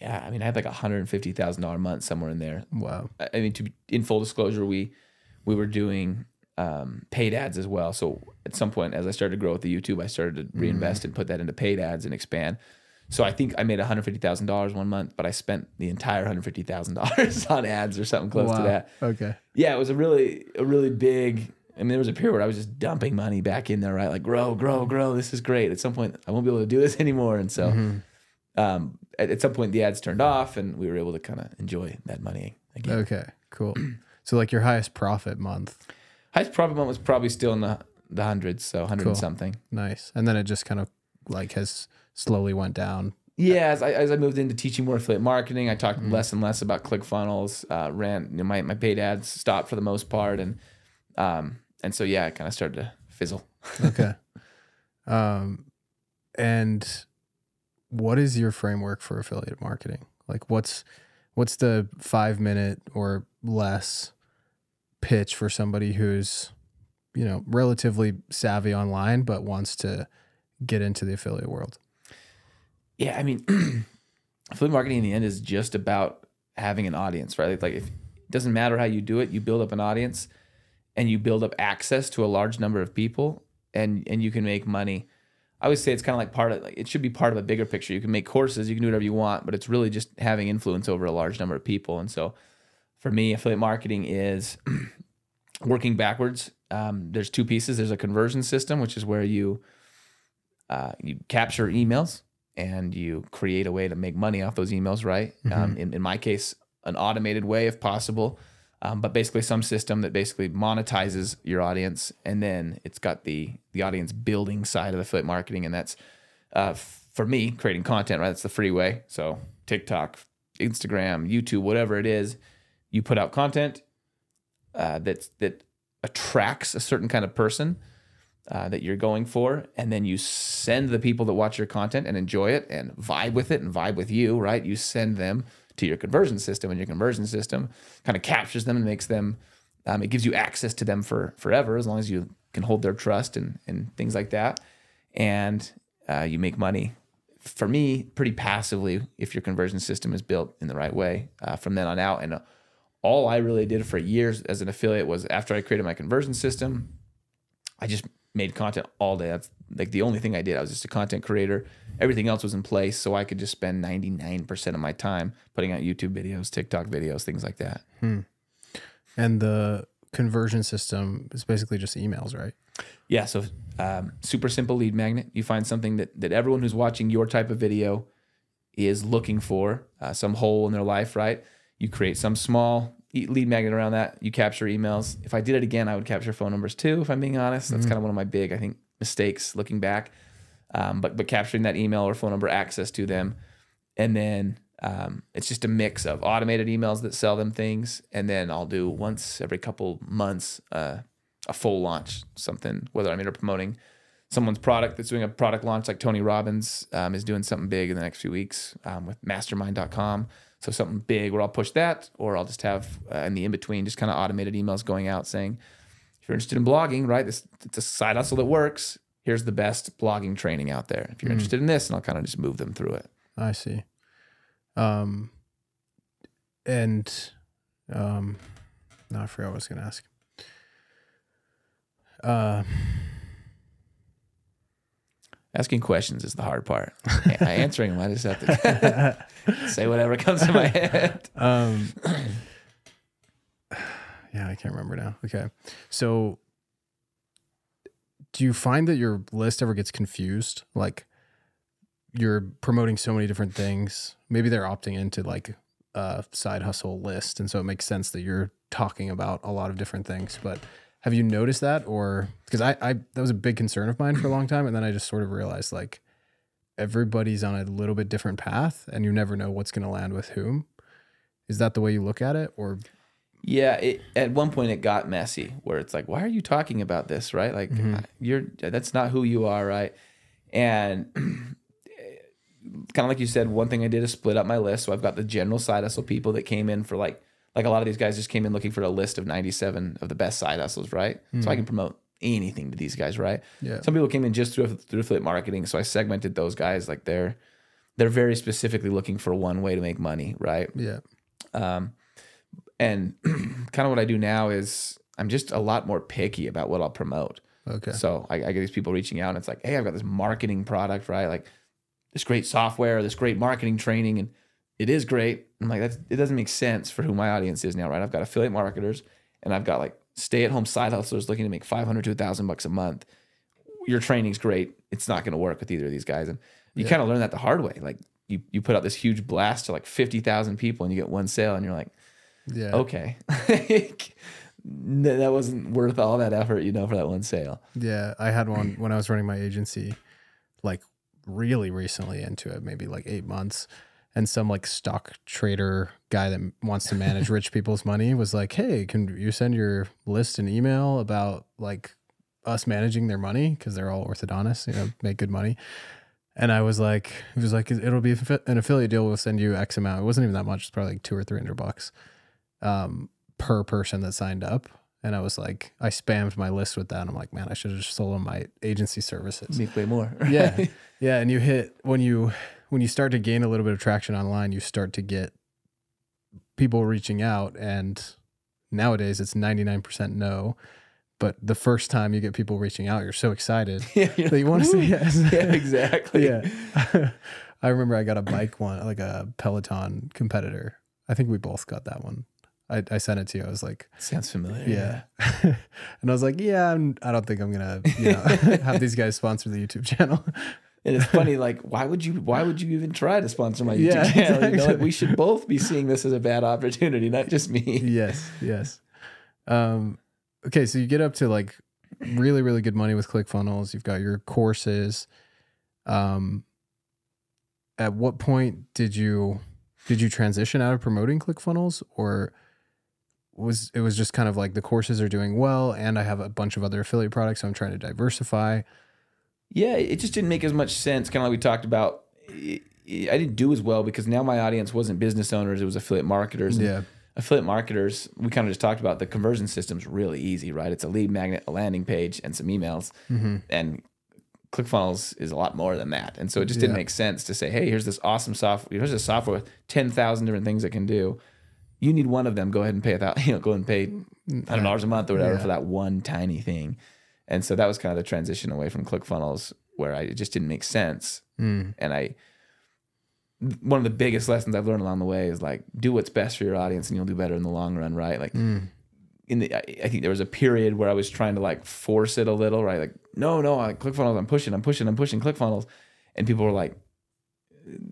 yeah, I mean, I had like a hundred and fifty thousand dollar month somewhere in there. Wow. I mean, to be in full disclosure, we we were doing um, paid ads as well. So at some point, as I started to grow with the YouTube, I started to reinvest and put that into paid ads and expand. So I think I made one hundred fifty thousand dollars one month, but I spent the entire one hundred fifty thousand dollars on ads or something close wow. to that. Okay. Yeah, it was a really a really big. I mean, there was a period where I was just dumping money back in there, right? Like grow, grow, grow. This is great. At some point, I won't be able to do this anymore, and so Mhm. um, at, at some point the ads turned off, and we were able to kind of enjoy that money again. Okay. Cool. So like your highest profit month. Highest profit month was probably still in the the hundreds, so hundred Cool. something. Nice. And then it just kind of like has slowly went down. Yeah, as I, as I moved into teaching more affiliate marketing, I talked Mm-hmm. less and less about ClickFunnels. Uh, ran you know, my my paid ads stopped for the most part, and um and so yeah, it kind of started to fizzle. Okay. um, and what is your framework for affiliate marketing? Like, what's what's the five minute or less pitch for somebody who's you know relatively savvy online but wants to get into the affiliate world? Yeah, I mean, affiliate marketing in the end is just about having an audience, right? Like, if it doesn't matter how you do it, you build up an audience, and you build up access to a large number of people, and and you can make money. I would say it's kind of like part of like it should be part of a bigger picture. You can make courses, you can do whatever you want, but it's really just having influence over a large number of people. And so, for me, affiliate marketing is working backwards. Um, there's two pieces. There's a conversion system, which is where you uh, you capture emails and you create a way to make money off those emails, right? Um, in, in my case, an automated way if possible, um, but basically some system that basically monetizes your audience, and then it's got the the audience building side of affiliate marketing, and that's uh, for me creating content, right? That's the free way. So TikTok, Instagram, YouTube, whatever it is, you put out content uh, that that attracts a certain kind of person uh, that you're going for, and then you send the people that watch your content and enjoy it and vibe with it and vibe with you, right? You send them to your conversion system, and your conversion system kind of captures them and makes them. Um, it gives you access to them for forever as long as you can hold their trust and and things like that, and uh, you make money. For me, pretty passively if your conversion system is built in the right way uh, from then on out. And uh, all I really did for years as an affiliate was after I created my conversion system, I just made content all day. That's like the only thing I did. I was just a content creator. Everything else was in place, so I could just spend 99% of my time putting out YouTube videos, TikTok videos, things like that. And the conversion system is basically just emails, right? Yeah, so um, super simple lead magnet. You find something that that everyone who's watching your type of video is looking for, uh, some hole in their life, right? You create some small lead magnet around that. You capture emails. If I did it again, I would capture phone numbers too. If I'm being honest, that's kind of one of my big, I think, mistakes looking back. Um, but but capturing that email or phone number access to them, and then um, it's just a mix of automated emails that sell them things, and then I'll do once every couple months uh, a full launch, something whether I'm either promoting someone's product that's doing a product launch, like Tony Robbins um, is doing something big in the next few weeks um, with Mastermind.com. So something big where I'll push that, or I'll just have uh, in the in between just kind of automated emails going out saying, if you're interested in blogging, right, this it's a side hustle that works. Here's the best blogging training out there. If you're interested in this, and I'll kind of just move them through it. I see. Um, and um, no, I forgot what I was going to ask. Uh, Asking questions is the hard part. Answering them, I just have to say whatever comes to my head. um, yeah, I can't remember now. Okay, so do you find that your list ever gets confused? Like you're promoting so many different things. Maybe they're opting into like a side hustle list, and so it makes sense that you're talking about a lot of different things. But have you noticed that, or because I, I that was a big concern of mine for a long time, and then I just sort of realized like everybody's on a little bit different path, and you never know what's going to land with whom. Is that the way you look at it, or Yeah, it, at one point it got messy where it's like, why are you talking about this, right? Like Mhm. you're that's not who you are, right? And kind of like you said, one thing I did is split up my list. So I've got the general side hustle people that came in for like like a lot of these guys just came in looking for a list of 97 of the best side hustles, right? So I can promote anything to these guys, right? yeah, Some people came in just through through affiliate marketing, so I segmented those guys like they're they're very specifically looking for one way to make money, right? yeah, Um, and kind of what I do now is I'm just a lot more picky about what I'll promote. okay, So I, I get these people reaching out, and it's like, hey, I've got this marketing product, right? Like this great software, this great marketing training, and it is great. I'm like, that's it doesn't make sense for who my audience is now, right? I've got affiliate marketers, and I've got like stay at home side hustlers looking to make 500 to 1,000 bucks a month. Your training's great. It's not going to work with either of these guys, and you Yeah. kind of learn that the hard way. Like you you put out this huge blast to like 50,000 people, and you get one sale, and you're like yeah, okay that wasn't worth all that effort you know for that one sale yeah. I had one when I was running my agency, like really recently into it, maybe like eight months. And some like stock trader guy that wants to manage rich people's money was like, "Hey, can you send your list an email about like us managing their money because they're all orthodontists, you know, make good money." And I was like, "It was like it'll be an affiliate deal. We'll send you X amount. It wasn't even that much. It's probably like two or three hundred bucks um, per person that signed up." And I was like, I spammed my list with that. I'm like, man, I should have just sold them my agency services make way more yeah yeah and you hit when you when you start to gain a little bit of traction online you start to get people reaching out and nowadays it's 99% no but the first time you get people reaching out you're so excited yeah, you're that you want to say yes. Yeah exactly. Yeah. I remember i got a bike one like a peloton competitor. I think we both got that one. I, I sent it to you. I was like sounds familiar yeah. and I was like, yeah, I'm, I don't think I'm gonna, you know, have these guys sponsor the YouTube channel. And it's funny like why would you why would you even try to sponsor my youtube Yeah, channel you know like we should both be seeing this as a bad opportunity not just me yes, yes. Um, okay, so you get up to like really, really good money with ClickFunnels. You've got your courses. Um, at what point did you did you transition out of promoting ClickFunnels, or was it was just kind of like the courses are doing well, and I have a bunch of other affiliate products, so I'm trying to diversify. Yeah it just didn't make as much sense kind of like we talked about I didn't do as well because now my audience wasn't business owners; it was affiliate marketers. and Yeah, affiliate marketers, we kind of just talked about the conversion system's really easy, right? It's a lead magnet, a landing page, and some emails. Mhm. And ClickFunnels is a lot more than that. And so it just didn't Yeah. make sense to say, hey, here's this awesome software. Here's a software with 10,000 different things it can do. You need one of them. Go ahead and pay a thousand, you know, go ahead and pay $100 a month or whatever Yeah. for that one tiny thing. And so that was kind of the transition away from ClickFunnels where I, it just didn't make sense. Mm. And I, one of the biggest lessons I've learned along the way is like do what's best for your audience and you'll do better in the long run, right? Like Mm. in the, I I think there was a period where I was trying to like force it a little, right? Like no, no, I ClickFunnels, I'm pushing, I'm pushing, I'm pushing ClickFunnels, and people were like,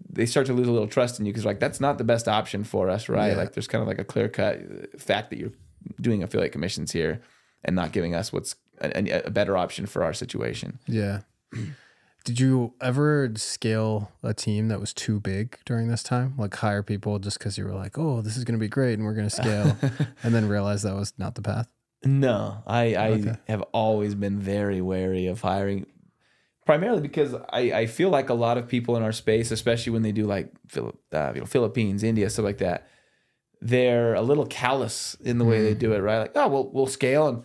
they start to lose a little trust in you because like that's not the best option for us, right? Yeah. Like there's kind of like a clear cut fact that you're doing affiliate commissions here and not giving us what's a, a better option for our situation. Yeah. Did you ever scale a team that was too big during this time? Like hire people just because you were like, oh, this is going to be great and we're going to scale, and then realize that was not the path? No, I, I Okay. have always been very wary of hiring, primarily because I, I feel like a lot of people in our space, especially when they do like Philip, uh, you know, Philippines, India, stuff like that, they're a little callous in the way they do it. Right? Like, oh, we'll we'll scale and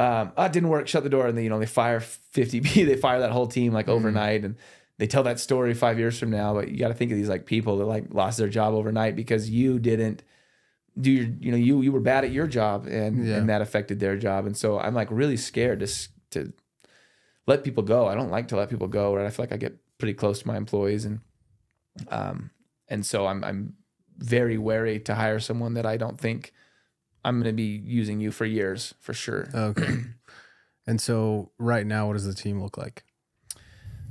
um, oh, it didn't work. Shut the door, and they you know they fire 50B, They fire that whole team like overnight, and they tell that story five years from now, but you got to think of these like people that like lost their job overnight because you didn't do your, you know, you you were bad at your job and Yeah. and that affected their job, and so I'm like really scared to to let people go. I don't like to let people go, right? I feel like I get pretty close to my employees, and um, and so I'm I'm very wary to hire someone that I don't think I'm going to be using you for years for sure. Okay. and so right now, what does the team look like?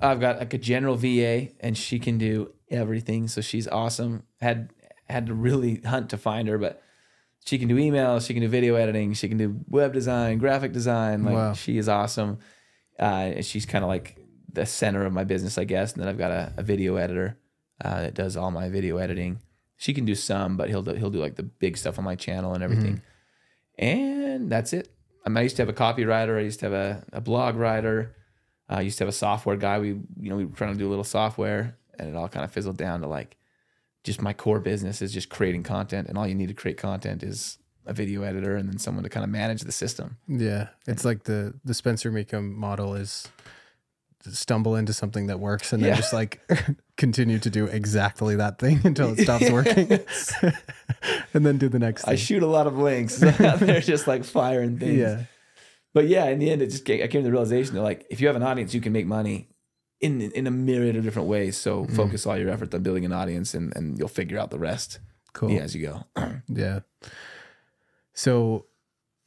I've got like a general VA, and she can do everything. So she's awesome. Had had to really hunt to find her, but she can do emails, she can do video editing, she can do web design, graphic design. Like Wow. she is awesome. Uh, and she's kind of like the center of my business, I guess. And then I've got a, a video editor uh, that does all my video editing. She can do some, but he'll do, he'll do like the big stuff on my channel and everything. And that's it. I, mean, I used to have a copywriter. I used to have a, a blog writer. Uh, I used to have a software guy. We, you know, we were trying to do a little software, and it all kind of fizzled down to like just my core business is just creating content, and all you need to create content is a video editor and then someone to kind of manage the system. Yeah, it's like the the Spencer Mecham model is stumble into something that works and then just like continue to do exactly that thing until it stops working, and then do the next thing. I shoot a lot of links they're just like firing things. yeah, But yeah, in the end, it just came, I came to the realization that like if you have an audience, you can make money in in a myriad of different ways. So Mm. focus all your efforts on building an audience, and and you'll figure out the rest cool. yeah, as you go. Yeah. So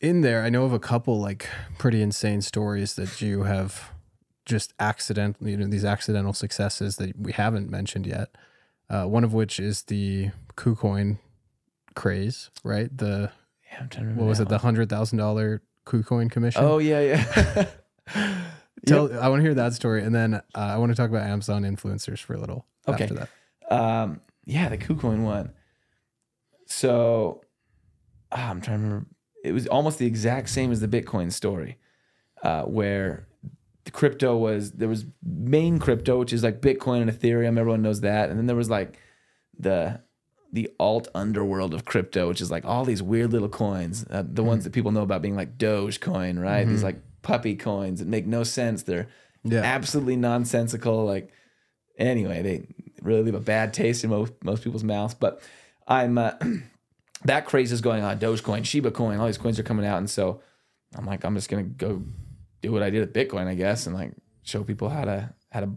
in there, I know of a couple like pretty insane stories that you have just accident, you know, these accidental successes that we haven't mentioned yet. Uh, one of which is the KuCoin craze, right? The Yeah, I'm trying to what was it? The hundred thousand dollar KuCoin commission. Oh yeah, yeah. Tell, I want to hear that story, and then uh, I want to talk about Amazon influencers for a little Okay. after that. Um, yeah, the KuCoin one. So ah, I'm trying to remember. It was almost the exact same as the Bitcoin story, uh, where the crypto was there was main crypto, which is like Bitcoin and Ethereum. Everyone knows that, and then there was like the the alt underworld of crypto, which is like all these weird little coins. Uh, the ones that people know about being like Dogecoin, right? These like puppy coins that make no sense. They're Yeah. absolutely nonsensical. Like anyway, they really leave a bad taste in most most people's mouths. But I'm uh, that craze is going on. Dogecoin, Shiba Coin, all these coins are coming out, and so I'm like, I'm just gonna go do what I did with Bitcoin, I guess, and like show people how to how to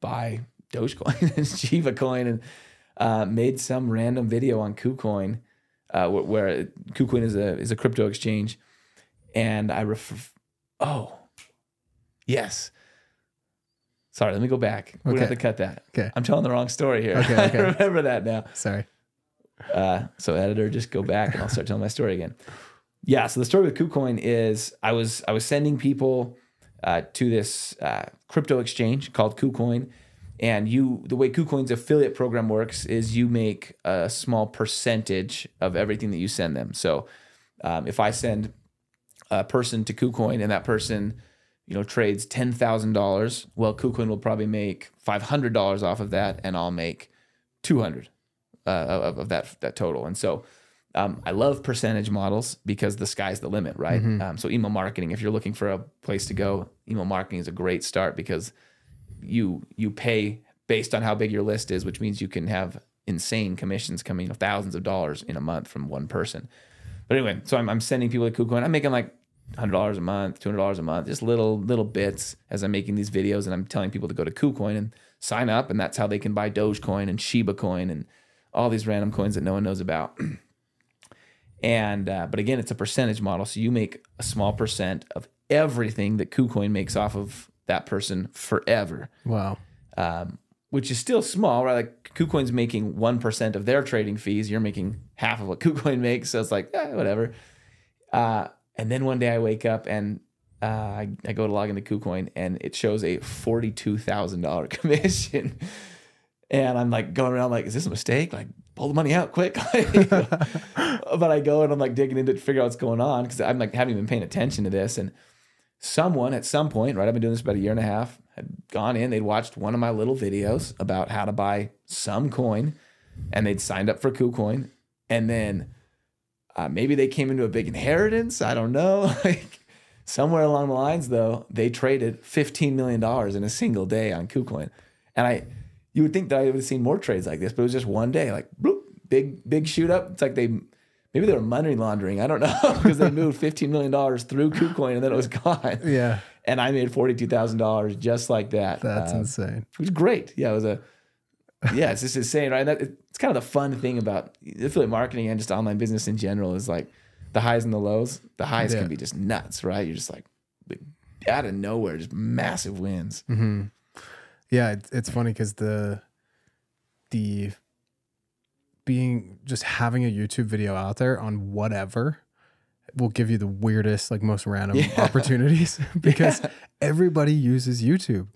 buy Dogecoin and Shiba Coin, and uh, made some random video on KuCoin, uh, where, where KuCoin is a is a crypto exchange, and I ref- oh yes. Sorry, let me go back. We don't have to cut that. Okay. I'm telling the wrong story here. Okay, okay. I remember that now. Sorry. Uh, so editor, just go back and I'll start telling my story again. Yeah. So the story with KuCoin is I was I was sending people uh, to this uh, crypto exchange called KuCoin, and you the way KuCoin's affiliate program works is you make a small percentage of everything that you send them. So um, if I send a person to KuCoin and that person you know trades ten thousand dollars, well KuCoin will probably make five hundred dollars off of that, and I'll make two hundred uh, of, of that that total. And so um, I love percentage models because the sky's the limit, right? Um, so email marketing, if you're looking for a place to go, email marketing is a great start because you you pay based on how big your list is, which means you can have insane commissions coming of thousands of dollars in a month from one person. But anyway, so I'm, I'm sending people to KuCoin. I'm making like hundred dollars a month, two hundred dollars a month, just little little bits as I'm making these videos, and I'm telling people to go to KuCoin and sign up, and that's how they can buy Dogecoin and Shiba Coin and all these random coins that no one knows about. and uh, but again, it's a percentage model, so you make a small percent of everything that KuCoin makes off of that person forever Wow. um, which is still small, right? Like KuCoin's making one percent of their trading fees. You're making half of what KuCoin makes, so it's like eh, whatever. Uh, and then one day I wake up and uh, I, I go to log into KuCoin and it shows a forty-two thousand dollar commission, and I'm like going around like, is this a mistake? Like pull the money out quick. but I go and I'm like digging into it to figure out what's going on because I'm like haven't even paying attention to this and someone at some point, right? I've been doing this about a year and a half, had gone in, they'd watched one of my little videos about how to buy some coin, and they'd signed up for KuCoin, and then uh, maybe they came into a big inheritance. I don't know. Like somewhere along the lines, though, they traded fifteen million dollars in a single day on KuCoin, And I, you would think that I would have seen more trades like this, but it was just one day, like bloop, big big shoot up. It's like they maybe they were money laundering. I don't know because they moved fifteen million dollars through KuCoin and then it was gone. Yeah. And I made forty two thousand dollars just like that. That's Uh, insane. it was great. Yeah, it was a. Yeah, it's just insane, right? That, it's kind of the fun thing about affiliate marketing and just online business in general is like the highs and the lows. The highs Yeah. can be just nuts, right? You're just like out of nowhere, just massive wins. hmm Yeah, it's, it's funny because the the being just having a YouTube video out there on whatever will give you the weirdest, like most random Yeah. opportunities because Yeah. everybody uses YouTube.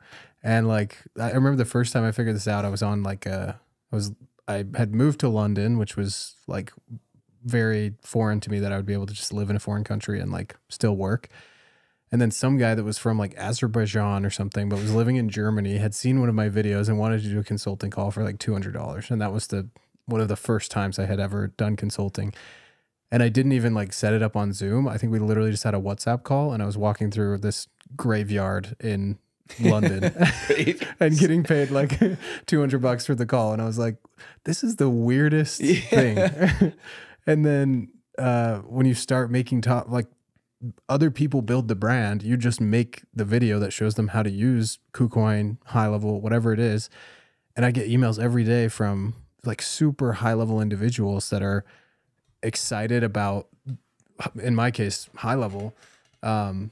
And like I remember the first time I figured this out, I was on like a I was I had moved to London, which was like very foreign to me that I would be able to just live in a foreign country and like still work. And then some guy that was from like Azerbaijan or something, but was living in Germany, had seen one of my videos and wanted to do a consulting call for like two hundred dollars, and that was the one of the first times I had ever done consulting. And I didn't even like set it up on Zoom. I think we literally just had a WhatsApp call, and I was walking through this graveyard in London and getting paid like 200 bucks for the call and i was like this is the weirdest Yeah. thing and then uh when you start making top like other people build the brand you just make the video that shows them how to use kucoin high level whatever it is and i get emails every day from like super high level individuals that are excited about in my case high level um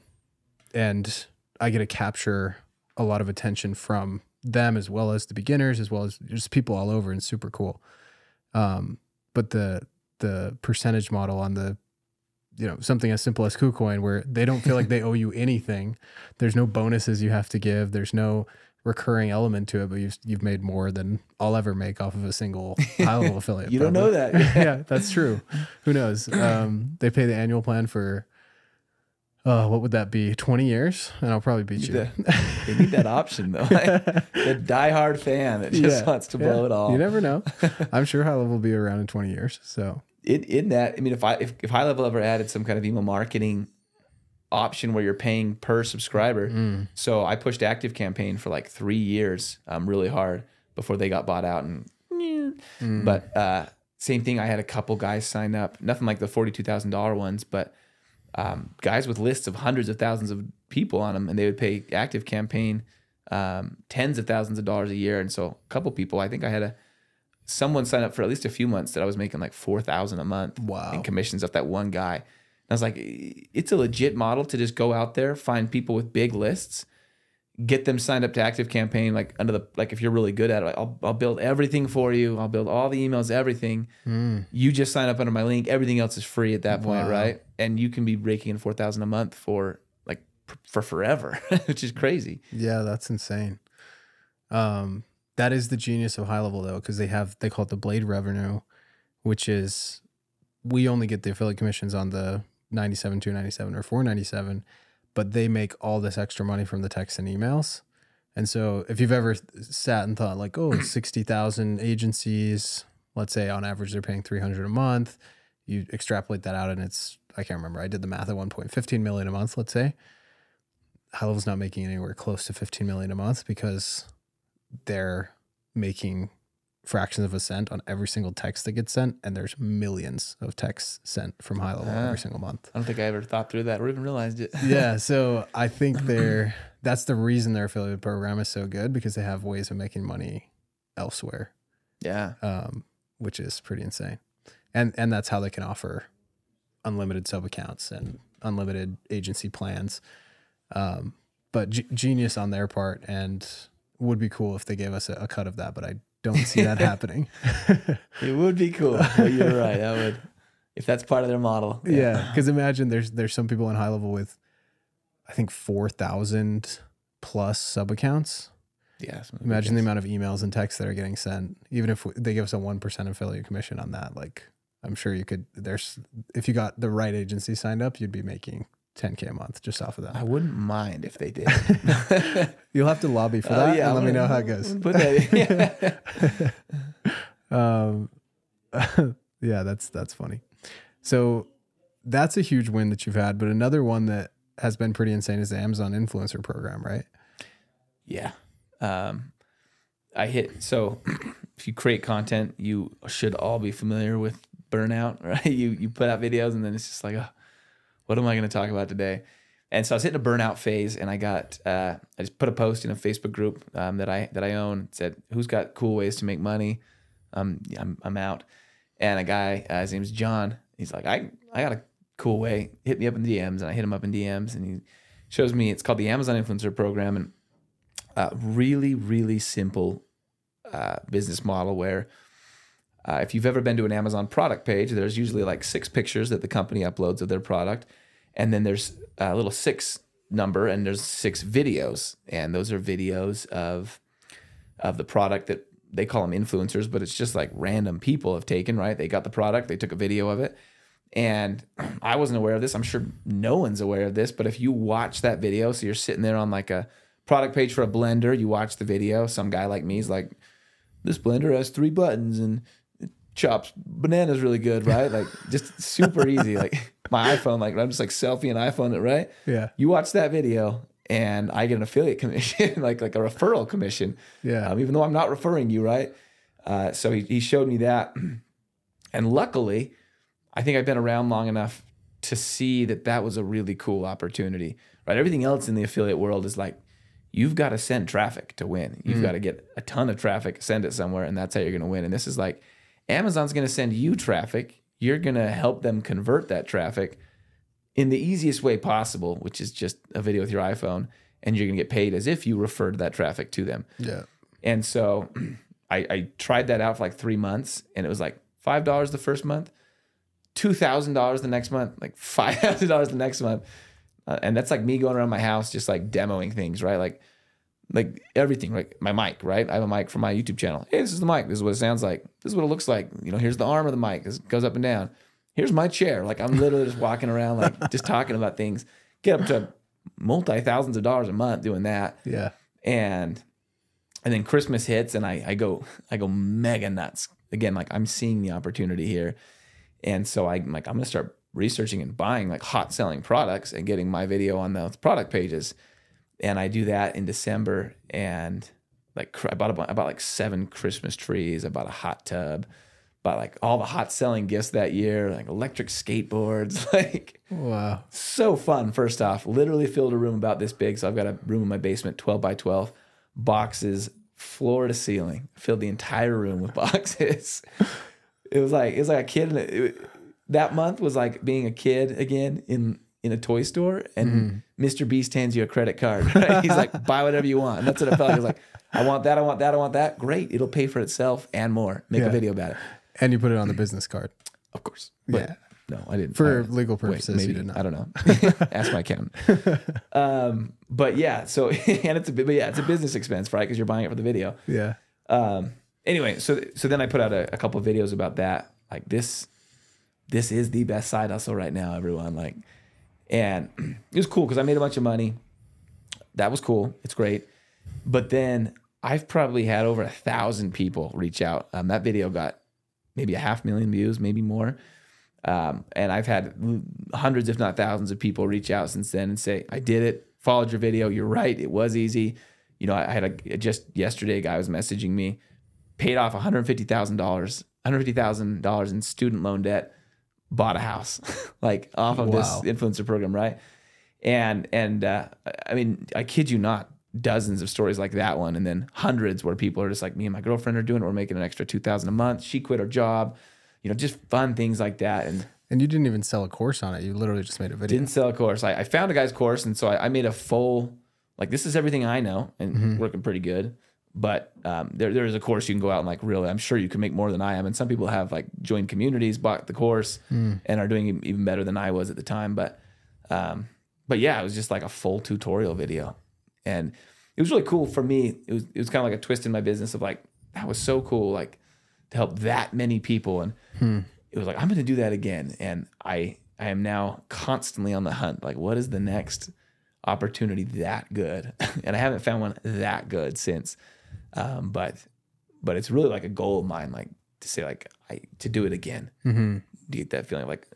and i get to capture a lot of attention from them as well as the beginners as well as just people all over and super cool. Um but the the percentage model on the you know something as simple as KuCoin where they don't feel like they owe you anything. There's no bonuses you have to give. There's no recurring element to it but you've you've made more than I'll ever make off of a single high level affiliate You don't know that. yeah that's true who knows um they pay the annual plan for uh what would that be 20 years and I'll probably beat you The- they need that option though. the diehard fan that just Yeah. wants to blow Yeah. it all. You never know. I'm sure high level will be around in 20 years. So in, in that, I mean, if I if, if high level ever added some kind of email marketing option where you're paying per subscriber, Mm. so I pushed Active Campaign for like three years, um, really hard before they got bought out, and Mm. but uh, same thing. I had a couple guys sign up, nothing like the forty two thousand dollar ones, but um, guys with lists of hundreds of thousands of people on them, and they would pay Active Campaign um, tens of thousands of dollars a year. And so a couple people, I think I had a someone sign up for at least a few months that I was making like four thousand a month Wow. in commissions off that one guy. I was like, it's a legit model to just go out there, find people with big lists, get them signed up to Active Campaign. Like under the like, if you're really good at it, like, I'll I'll build everything for you. I'll build all the emails, everything. Mm. You just sign up under my link. Everything else is free at that point, Wow. right? And you can be raking in four thousand a month for like for forever, which is crazy. yeah, that's insane. Um, that is the genius of high level though, because they have they call it the blade revenue, which is we only get the affiliate commissions on the 97, 297 or 497, but they make all this extra money from the texts and emails. And so if you've ever sat and thought like, oh, 60,000 agencies, let's say on average they're paying 300 a month, you extrapolate that out and it's, I can't remember. I did the math at one point, 15 million a month, let's say. High Level's not making anywhere close to 15 million a month because they're making fractions of a cent on every single text that gets sent. And there's millions of texts sent from High Level Ah. every single month I don't think I ever thought through that or even realized it. yeah so i think they're that's the reason their affiliate program is so good because they have ways of making money elsewhere yeah. um, which is pretty insane and and that's how they can offer unlimited sub accounts and unlimited agency plans um, but g- genius on their part and would be cool if they gave us a, a cut of that but i don't see that happening It would be cool. But you're right. That would, if that's part of their model. yeah because imagine there's there's some people on high level with i think 4000 plus sub accounts Yeah. Imagine the amount of emails and texts that are getting sent. Even if they give us a 1% affiliate commission on that, like I'm sure you could, there's, if you got the right agency signed up, you'd be making 10K a month just off of that. I wouldn't mind if they did. You'll have to lobby for Oh, that yeah, and let me know how it goes. Put that in. Yeah. Um, yeah, that's, that's funny. So that's a huge win that you've had. But another one that has been pretty insane is the Amazon influencer program, right? Yeah. Um, I hit so if you create content, you should all be familiar with burnout, right? You you put out videos and then it's just like, oh, what am I going to talk about today? And so I was hitting a burnout phase, and I got uh, I just put a post in a Facebook group um, that I that I own. Said, "Who's got cool ways to make money?" Um, I'm I'm out. And a guy, uh, his name's John. He's like, I I got a cool way. Hit me up in DMs, and I hit him up in DMs, and he shows me. It's called the Amazon Influencer Program, and uh, really really simple uh, business model where. Uh, if you've ever been to an Amazon product page, there's usually like six pictures that the company uploads of their product, and then there's a little six number, and there's six videos, and those are videos of of the product that they call them influencers, but it's just like random people have taken. Right? They got the product, they took a video of it, and I wasn't aware of this. I'm sure no one's aware of this, but if you watch that video, so you're sitting there on like a product page for a blender, you watch the video. Some guy like me is like, this blender has three buttons and chops bananas really good, right? Like just super easy. Like my iPhone, like I'm just like selfie and iPhone it, right? Yeah. You watch that video and I get an affiliate commission, like like a referral commission. Yeah. Um, even though I'm not referring you, right? Uh, so he, he showed me that. And luckily, I think I've been around long enough to see that that was a really cool opportunity, right? Everything else in the affiliate world is like, you've got to send traffic to win. You've got to get a ton of traffic, send it somewhere, and that's how you're going to win. And this is like, Amazon's going to send you traffic. You're going to help them convert that traffic in the easiest way possible, which is just a video with your iPhone, and you're going to get paid as if you referred that traffic to them. Yeah. And so I, I tried that out for like three months, and it was like five dollars the first month, two thousand dollars the next month, like five thousand dollars the next month, uh, and that's like me going around my house just like demoing things, right? Like, like everything, like my mic, right? I have a mic for my YouTube channel. Hey, this is the mic. This is what it sounds like. This is what it looks like. You know, here's the arm of the mic. This goes up and down. Here's my chair. Like I'm literally just walking around, like just talking about things. Get up to multi thousands of dollars a month doing that Yeah. and and then Christmas hits and I I go I go mega nuts again like I'm seeing the opportunity here and so I, I'm like I'm gonna start researching and buying like hot selling products and getting my video on those product pages and I do that in December and like I bought a, bu- I bought like seven Christmas trees I bought a hot tub bought like all the hot selling gifts that year like electric skateboards like Wow. so fun first off. Literally filled a room about this big so i've got a room in my basement 12 by 12 boxes floor to ceiling. Filled the entire room with boxes. It was like it was like a kid in a, it, that month was like being a kid again in in a toy store and mr beast hands you a credit card right? he's like buy whatever you want and that's what it felt like was like i want that i want that i want that great it'll pay for itself and more make Yeah. a video about it And you put it on the business card. of course but Yeah. no i didn't For I- legal Wait, purposes, maybe you did not. I don't know. Ask my accountant. um, but yeah, so and it's a bit, but yeah, it's a business expense, right? Because you're buying it for the video. Yeah. Um, anyway, so so then I put out a, a couple of videos about that. Like this, this is the best side hustle right now, everyone. Like, and it was cool because I made a bunch of money. That was cool. It's great. But then I've probably had over a thousand people reach out. Um, that video got maybe a half million views, maybe more. Um, and I've had hundreds, if not thousands, of people reach out since then and say, "I did it. Followed your video. You're right. It was easy." You know, I, I had a just yesterday. A guy was messaging me, paid off one hundred fifty thousand dollars, one hundred fifty thousand dollars in student loan debt, bought a house, like off of Wow. this influencer program, right? And and uh, I mean, I kid you not, dozens of stories like that one, and then hundreds where people are just like, me and my girlfriend are doing it. We're making an extra two thousand a month. She quit her job, you know, just fun things like that. And And you didn't even sell a course on it. You literally just made a video. didn't sell a course. I, I found a guy's course, and so I, I made a full like this is everything I know and working pretty good. But um, there there is a course you can go out and like really, I'm sure you can make more than I am. And some people have like joined communities, bought the course, and are doing even better than I was at the time. But um, but yeah, it was just like a full tutorial video, and it was really cool for me. It was it was kind of like a twist in my business of like that was so cool, like to help that many people, and it was like I'm going to do that again, and I I am now constantly on the hunt. Like, what is the next opportunity that good? and I haven't found one that good since. Um, but but it's really like a goal of mine, like to say like I to do it again. Mm-hmm. Do you get that feeling like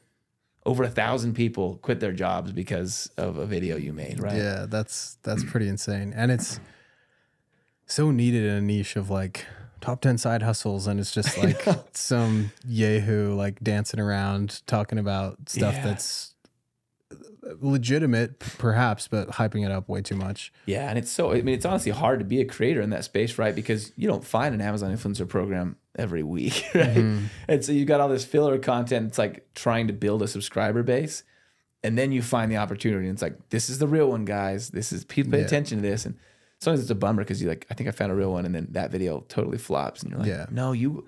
over a thousand people quit their jobs because of a video you made, right? Yeah, that's that's pretty insane. And it's so needed in a niche of like top 10 side hustles and it's just like some yahoo like dancing around talking about stuff Yeah. that's legitimate perhaps but hyping it up way too much Yeah, and it's so I mean it's honestly hard to be a creator in that space, right? Because you don't find an Amazon influencer program every week, right? Mm-hmm. And so you've got all this filler content. It's like trying to build a subscriber base, and then you find the opportunity. And it's like this is the real one, guys. This is people pay Yeah. attention to this. And sometimes it's a bummer because you like I think I found a real one, and then that video totally flops, and you're like, Yeah. no, you.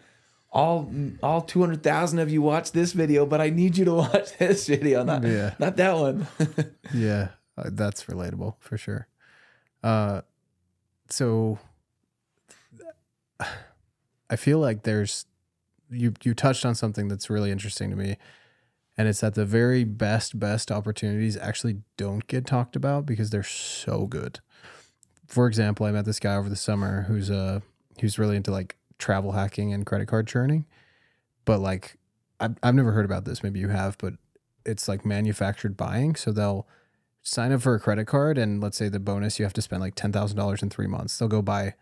All, all two hundred thousand of you watch this video, but I need you to watch this video, not Yeah. not that one. yeah uh, that's relatable for sure uh so i feel like there's you you touched on something that's really interesting to me and it's that the very best best opportunities actually don't get talked about because they're so good for example i met this guy over the summer who's uh who's really into like travel hacking and credit card churning but like I've, I've never heard about this maybe you have but it's like manufactured buying so they'll sign up for a credit card and let's say the bonus you have to spend like $10,000 in 3 months they'll go buy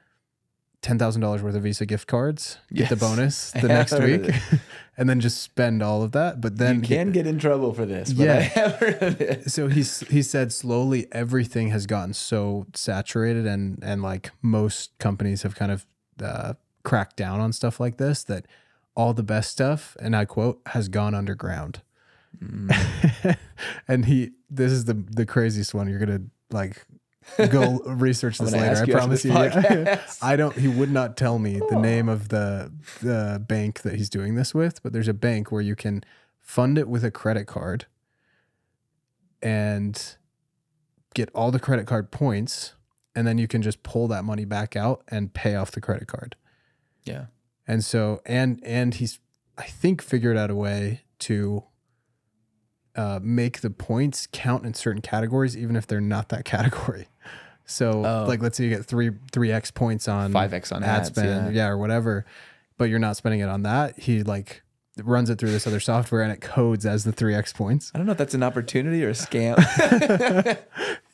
$10,000 worth of Visa gift cards get the bonus the next week and then just spend all of that but then you can get in trouble for this. But Yeah. I have heard of it. so he's he said slowly everything has gotten so saturated and and like most companies have kind of uh, cracked down on stuff like this that all the best stuff and I quote has gone underground. and he this is the the craziest one you're gonna like go research this later. I promise you. Yeah. I don't. He would not tell me the name of the the bank that he's doing this with, but there's a bank where you can fund it with a credit card and get all the credit card points, and then you can just pull that money back out and pay off the credit card. Yeah. And so, and and he's, I think, figured out a way to uh, make the points count in certain categories, even if they're not that category. So, Oh. like, let's say you get three three x points on 5x on ad ads, spend, yeah. yeah. or whatever, but you're not spending it on that. He like runs it through this other software and it codes as the three x points. I don't know if that's an opportunity or a scam.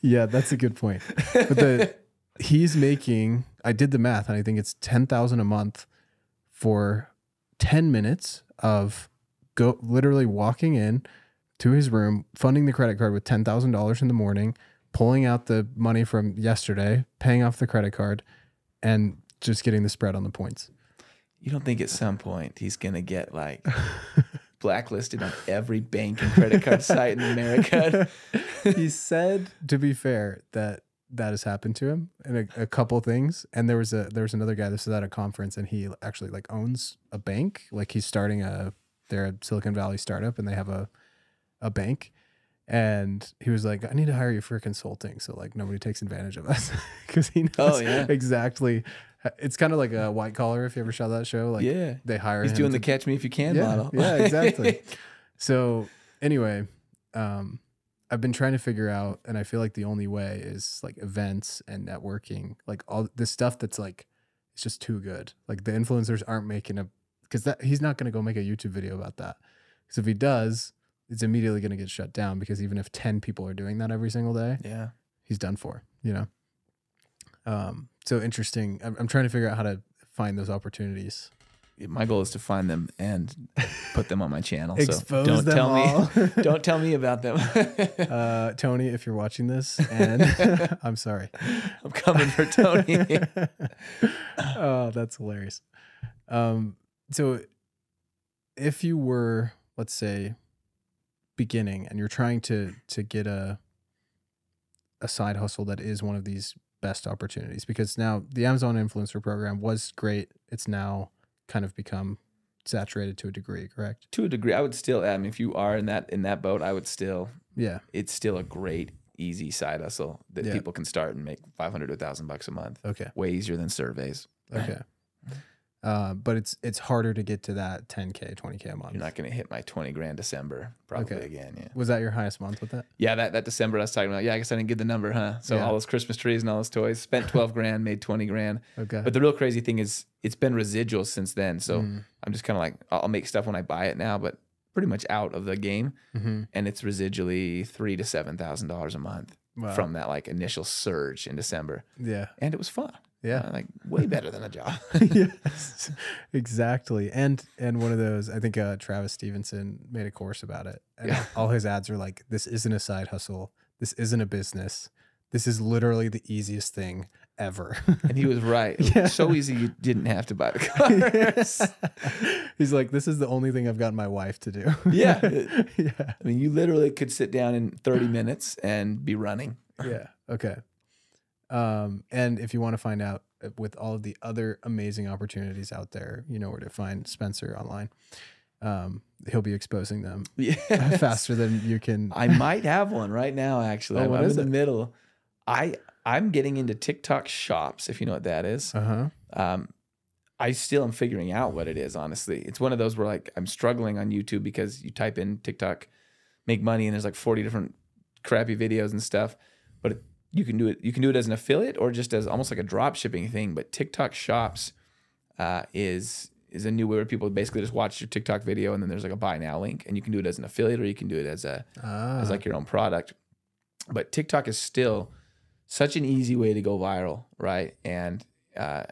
Yeah, that's a good point. But the he's making I did the math and I think it's 10,000 a month for 10 minutes of go literally walking in to his room, funding the credit card with $10,000 in the morning, pulling out the money from yesterday, paying off the credit card and just getting the spread on the points. you don't think at some point he's gonna get like blacklisted on every bank and credit card site in America? he said, to be fair, that that has happened to him and a, a couple things. And there was a there was another guy that was at a conference, and he actually like owns a bank. Like he's starting a they're a Silicon Valley startup, and they have a a bank. And he was like, I need to hire you for consulting, so like nobody takes advantage of us because he knows Oh, yeah. exactly. It's kind of like a white collar. If you ever saw that show, like yeah. they hire He's doing to the catch me if you can yeah, model. Yeah, exactly. so anyway, um, I've been trying to figure out, and I feel like the only way is like events and networking, like all this stuff that's like it's just too good. Like the influencers aren't making a because that he's not going to go make a YouTube video about that. Because if he does, it's immediately going to get shut down. Because even if ten people are doing that every single day, yeah. he's done for. You know. Um. So interesting. I'm, I'm trying to figure out how to find those opportunities. My goal is to find them and put them on my channel. Expose so don't them tell all. me. Don't tell me about them. uh, Tony, if you're watching this, and I'm sorry. I'm coming for Tony. oh, that's hilarious. Um, so if you were, let's say, beginning and you're trying to to get a a side hustle that is one of these best opportunities, because now the Amazon influencer program was great. It's now kind of become saturated to a degree, correct? to a degree, I would still. I mean, if you are in that in that boat, I would still. Yeah. It's still a great, easy side hustle that Yeah. people can start and make 500 to 1,000 bucks a month. Okay. Way easier than surveys. Okay. Uh, but it's it's harder to get to that 10k, 20k a month. You're not going to hit my 20 grand December probably Okay. again. Yeah. Was that your highest month with that? Yeah, that, that December I was talking about. Yeah, I guess I didn't get the number, huh? So Yeah. all those Christmas trees and all those toys, spent 12 grand, made 20 grand. Okay. But the real crazy thing is it's been residual since then. So Mm. I'm just kind of like, I'll make stuff when I buy it now, but pretty much out of the game. hmm And it's residually three to $7,000 a month Wow. from that like initial surge in December. yeah. And it was fun. Yeah. Uh, like way better than a job. yes, exactly. And and one of those, I think uh, Travis Stevenson made a course about it. And Yeah. all his ads are like, "This isn't a side hustle. This isn't a business. This is literally the easiest thing ever." and he was right. Was Yeah. so easy you didn't have to buy the cars. He's like, "This is the only thing I've gotten my wife to do." Yeah. yeah. I mean, you literally could sit down in 30 minutes and be running. yeah. Okay. Um, and if you want to find out uh, with all of the other amazing opportunities out there, you know where to find Spencer online. Um, he'll be exposing them Yeah. faster than you can. I might have one right now, actually. Oh, I'm, in the middle. I I'm getting into TikTok shops, if you know what that is. Uh huh. Um, I still am figuring out what it is, honestly. It's one of those where like I'm struggling on YouTube because you type in TikTok, make money, and there's like 40 different crappy videos and stuff. But it, you can do it. You can do it as an affiliate or just as almost like a drop shipping thing. But TikTok shops uh, is is a new way where people basically just watch your TikTok video and then there's like a buy now link, and you can do it as an affiliate or you can do it as a Ah, as like your own product. But TikTok is still such an easy way to go viral, right? And uh,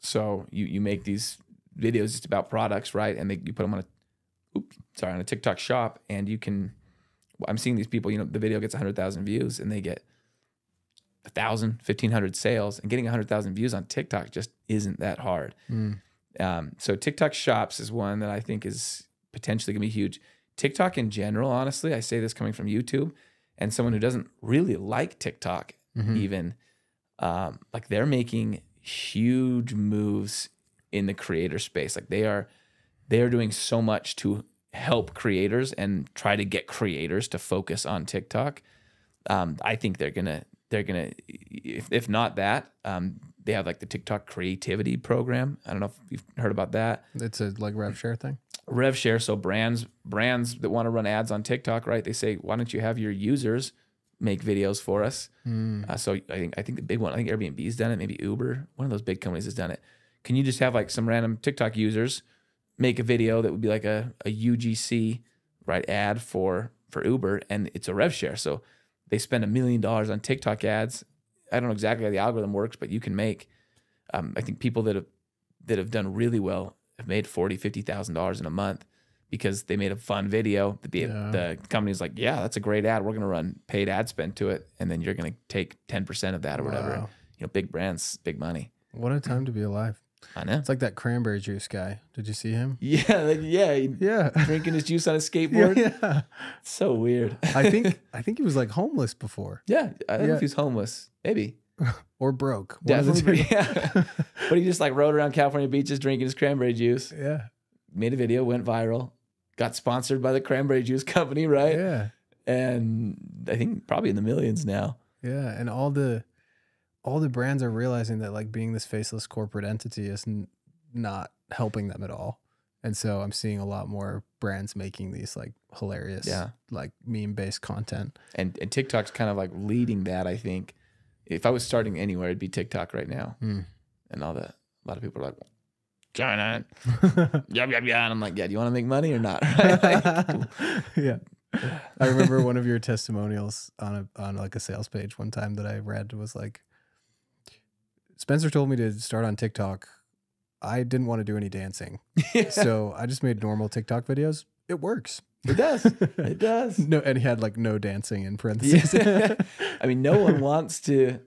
so you you make these videos just about products, right? And they, you put them on a oops, sorry, on a TikTok shop, and you can. I'm seeing these people. You know, the video gets 100,000 views, and they get a thousand, fifteen hundred sales, and getting 100,000 views on TikTok just isn't that hard. mm, Um, so TikTok Shops is one that I think is potentially gonna be huge. TikTok in general, honestly, I say this coming from YouTube and someone who doesn't really like TikTok, mhm. even um, like they're making huge moves in the creator space. Like they are, they are doing so much to help creators and try to get creators to focus on TikTok. Um, I think they're gonna, they're gonna, if, if not that, um, they have like the TikTok creativity program. I don't know if you've heard about that. It's a like rev share thing. Rev share. So brands, brands that want to run ads on TikTok, right? They say, why don't you have your users make videos for us? Mm. Uh, so I think I think the big one, I think Airbnb's done it, maybe Uber, one of those big companies has done it. Can you just have like some random TikTok users make a video that would be like a, a UGC right ad for for Uber and it's a rev share. So they spend a million dollars on TikTok ads. I don't know exactly how the algorithm works, but you can make um, I think people that have that have done really well have made forty, fifty thousand dollars in a month because they made a fun video that the Yeah. the company's like, yeah, that's a great ad. We're gonna run paid ad spend to it, and then you're gonna take ten percent of that or whatever. Wow. You know, big brands, big money. What a time to be alive. I know. It's like that cranberry juice guy. Did you see him? Yeah, like, yeah. Yeah. Drinking his juice on a skateboard. yeah. So weird. I think I think he was like homeless before yeah, I don't know if he's homeless. Maybe. or broke. One Yeah, of the that's- two. yeah. But he just like rode around California beaches drinking his cranberry juice. yeah. Made a video, went viral. Got sponsored by the cranberry juice company, right? Yeah. And I think probably in the millions now. Yeah. And all the all the brands are realizing that like being this faceless corporate entity is n- not helping them at all. And so I'm seeing a lot more brands making these like hilarious, Yeah. like meme based content. And and TikTok's kind of like leading that, I think. If I was starting anywhere, it'd be TikTok right now. Hmm. And all the a lot of people are like, China, yum yum yum. And I'm like, yeah, do you want to make money or not? Right? Like, yeah. I remember one of your testimonials on a on like a sales page one time that I read was like Spencer told me to start on TikTok. I didn't want to do any dancing. Yeah, So I just made normal TikTok videos. It works. it does. It does. No, and he had like no dancing in parentheses. Yeah. I mean, no one wants to.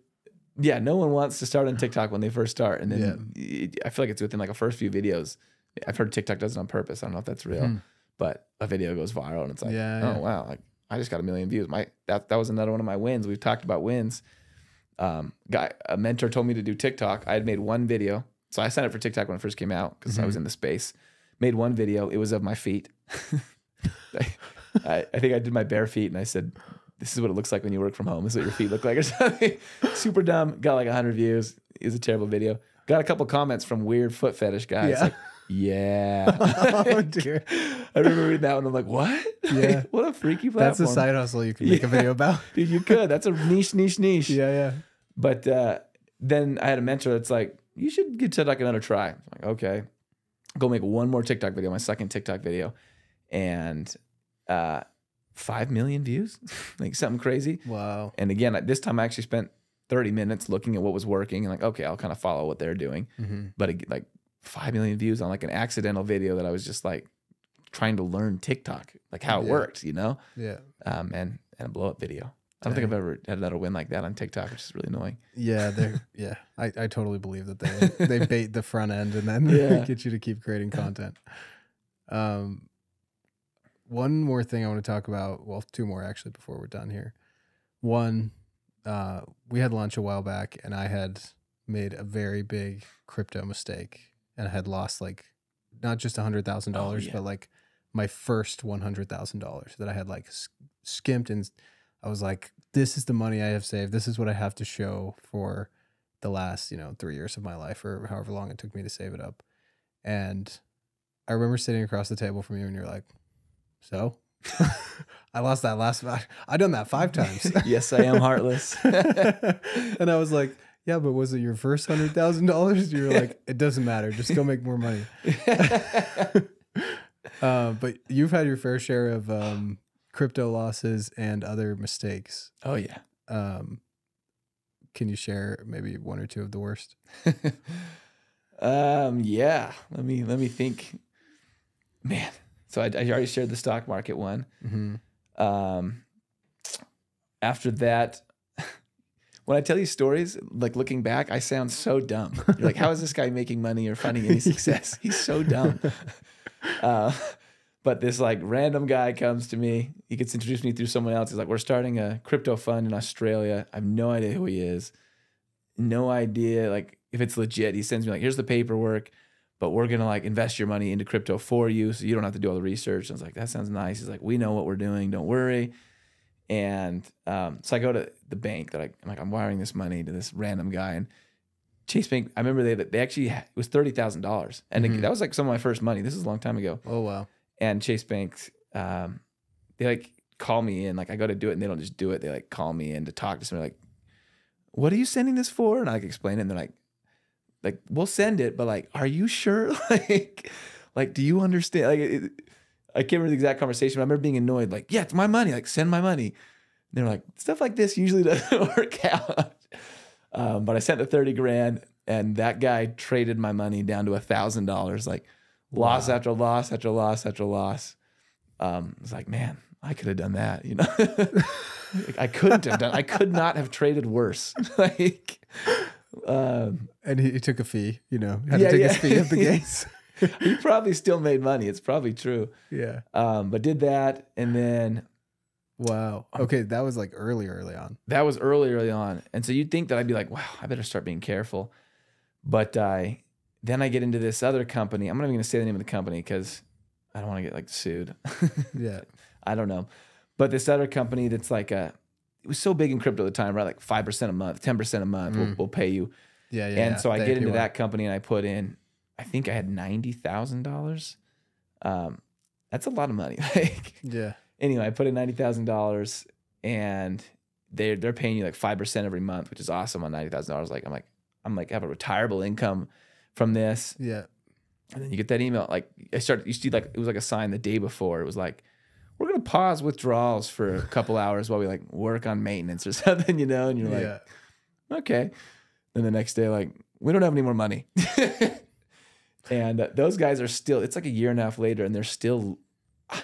Yeah, no one wants to start on TikTok when they first start, and then it- I feel like it's within like a first few videos. I've heard TikTok does it on purpose. I don't know if that's real, Hmm. but a video goes viral, and it's like, Yeah, oh yeah. wow, like I just got a million views. My that that was another one of my wins. We've talked about wins. Um, guy, a mentor told me to do TikTok. I had made one video, so I signed up for TikTok when it first came out because I was in the space. Made one video. It was of my feet. I, I, I think I did my bare feet, and I said, "This is what it looks like when you work from home. This is what your feet look like." Or something. Super dumb. Got like hundred views. It was a terrible video. Got a couple comments from weird foot fetish guys. Yeah. Like, yeah. oh dear. I remember reading that one. I'm like, what? Yeah. what a freaky platform. That's a side hustle you can make a video about. Dude, you could. That's a niche, niche, niche. Yeah, yeah. But uh, then I had a mentor that's like, you should give TikTok another try. I'm like, okay. Go make one more TikTok video, my second TikTok video. And uh, 5 million views, like something crazy. Wow. And again, this time I actually spent 30 minutes looking at what was working and like, okay, I'll kind of follow what they're doing. Mhm. But it, like 5 million views on like an accidental video that I was just like trying to learn TikTok, like how it Yeah. worked, you know? Yeah. Um, and, and a blow up video. I don't think I've ever had another win like that on TikTok, which is really annoying. Yeah, they're yeah. I, I totally believe that they they bait the front end and then Yeah. get you to keep creating content. Um, one more thing I want to talk about. Well, two more actually before we're done here. One, uh, we had lunch a while back, and I had made a very big crypto mistake, and I had lost like not just a hundred thousand dollars, yeah. but like my first one hundred thousand dollars that I had like sk- skimped and I was like, this is the money I have saved. This is what I have to show for the last, you know, three years of my life or however long it took me to save it up. And I remember sitting across the table from you and you're like, so I lost that last five. I done that five times. yes, I am heartless. and I was like, yeah, but was it your first hundred thousand dollars? You were like, it doesn't matter. Just go make more money. Uh, but you've had your fair share of um, crypto losses and other mistakes. oh, yeah. Um, can you share maybe one or two of the worst? um, yeah. Let me let me think. Man, so I, I already shared the stock market one. Mm-hmm. Um, after that, when I tell you stories, like looking back, I sound so dumb. You're like, how is this guy making money or finding any success? He's so dumb. Uh, but this like random guy comes to me. He gets introduced me through someone else. He's like, we're starting a crypto fund in Australia. I have no idea who he is. No idea like if it's legit. He sends me like, here's the paperwork, but we're gonna like invest your money into crypto for you, so you don't have to do all the research. I was like, that sounds nice. He's like, we know what we're doing. Don't worry. And um, so I go to the bank that I, I'm like, I'm wiring this money to this random guy, and Chase Bank. I remember they they actually it was thirty thousand dollars, and it- Mhm. that was like some of my first money. This is a long time ago. Oh wow. And Chase Bank, um, they like call me in. Like I go to do it, and they don't just do it. They like call me in to talk to somebody. Like, what are you sending this for? And I like explain it, and they're like, like we'll send it, but like, are you sure? like, like, do you understand? Like, it, I can't remember the exact conversation, but I remember being annoyed. Like, yeah, it's my money. Like, send my money. And they're like, stuff like this usually doesn't work out. Um, but I sent the 30 grand and that guy traded my money down to a thousand dollars, like loss Wow. after loss after loss after loss. Um, it's like, man, I could have done that, you know. Like, I couldn't have done. I could not have traded worse. like, um, And he, he took a fee, you know, had Yeah, to take yeah. his fee at the gates. he probably still made money. It's probably true. yeah. Um, but did that, and then Wow. Okay, that was like early, early on. that was early, early on. And so you'd think that I'd be like, wow, I better start being careful. But I then I get into this other company. I'm not even gonna say the name of the company because I don't want to get like sued. Yeah. I don't know. But this other company that's like a it was so big in crypto at the time, right? Like five percent a month, ten percent a month, we'll, Mm. we'll pay you. Yeah. Yeah. and yeah. so I get into that company and I put in, I think I had ninety thousand dollars. Um, that's a lot of money. like Yeah. anyway, I put in ninety thousand dollars, and they're they're paying you like five percent every month, which is awesome on ninety thousand dollars. Like I'm like I'm like I have a retireable income from this, Yeah. and then you get that email. Like I started, you see like it was like a sign the day before. It was like we're gonna pause withdrawals for a couple hours while we like work on maintenance or something, you know. And you're like, yeah. okay. Then the next day, like, we don't have any more money. and uh, those guys are still, it's like a year and a half later, and they're still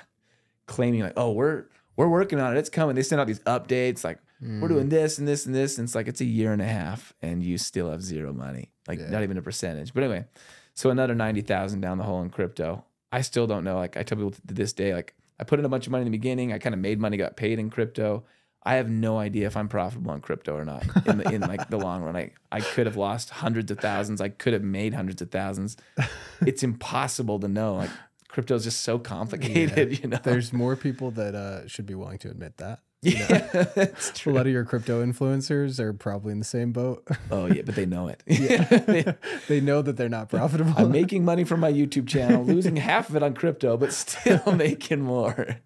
claiming, like, oh, we're we're working on it. It's coming. They send out these updates, like, Mm. we're doing this and this and this. And it's like, it's a year and a half, and you still have zero money, like, Yeah. not even a percentage. But anyway, so another 90,000 down the hole in crypto. I still don't know. Like, I tell people to this day, like, I put in a bunch of money in the beginning. I kind of made money, got paid in crypto. I have no idea if I'm profitable on crypto or not in, the, in like the long run. I, I could have lost hundreds of thousands. I could have made hundreds of thousands. It's impossible to know. Like crypto is just so complicated, you know. There's more people that uh, should be willing to admit that. yeah, that's A lot of your crypto influencers are probably in the same boat. Oh yeah, but they know it. they know that they're not profitable. I'm making money from my YouTube channel, losing half of it on crypto, but still making more.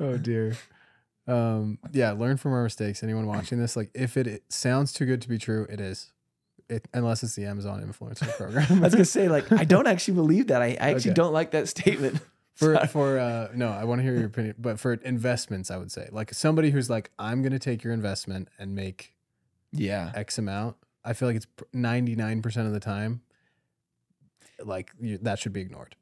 oh dear. Um, yeah, learn from our mistakes. Anyone watching this, like, if it, it sounds too good to be true, it is. It, unless it's the Amazon influencer program. I was gonna say, like, I don't actually believe that. I, I actually Okay. don't like that statement. For Sorry. for uh no i want to hear your opinion but for investments i would say like somebody who's like i'm going to take your investment and make Yeah. X amount. I feel like it's ninety nine percent of the time, like you, that should be ignored.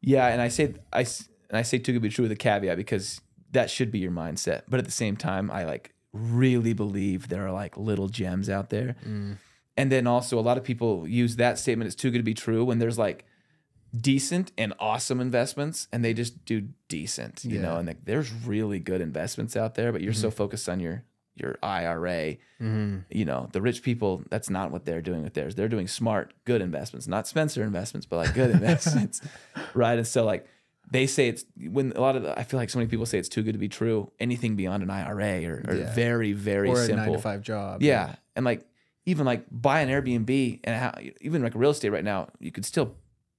Yeah, and I say I and I say too good to be true with a caveat because that should be your mindset. But at the same time, I like really believe there are like little gems out there. And then also a lot of people use that statement it's too good to be true when there's like decent and awesome investments and they just do decent, you know, and like there's really good investments out there, but you're so mm-hmm. focused on your your IRA, mm-hmm. you know, the rich people, that's not what they're doing with theirs. They're doing smart, good investments, not Spencer investments, but like good investments. Right. And so like they say it's when a lot of the, I feel like so many people say it's too good to be true. Anything beyond an IRA or, or Yeah. very, very or simple. nine to five job. Yeah. And like even like buy an Airbnb and how, even like real estate right now, you could still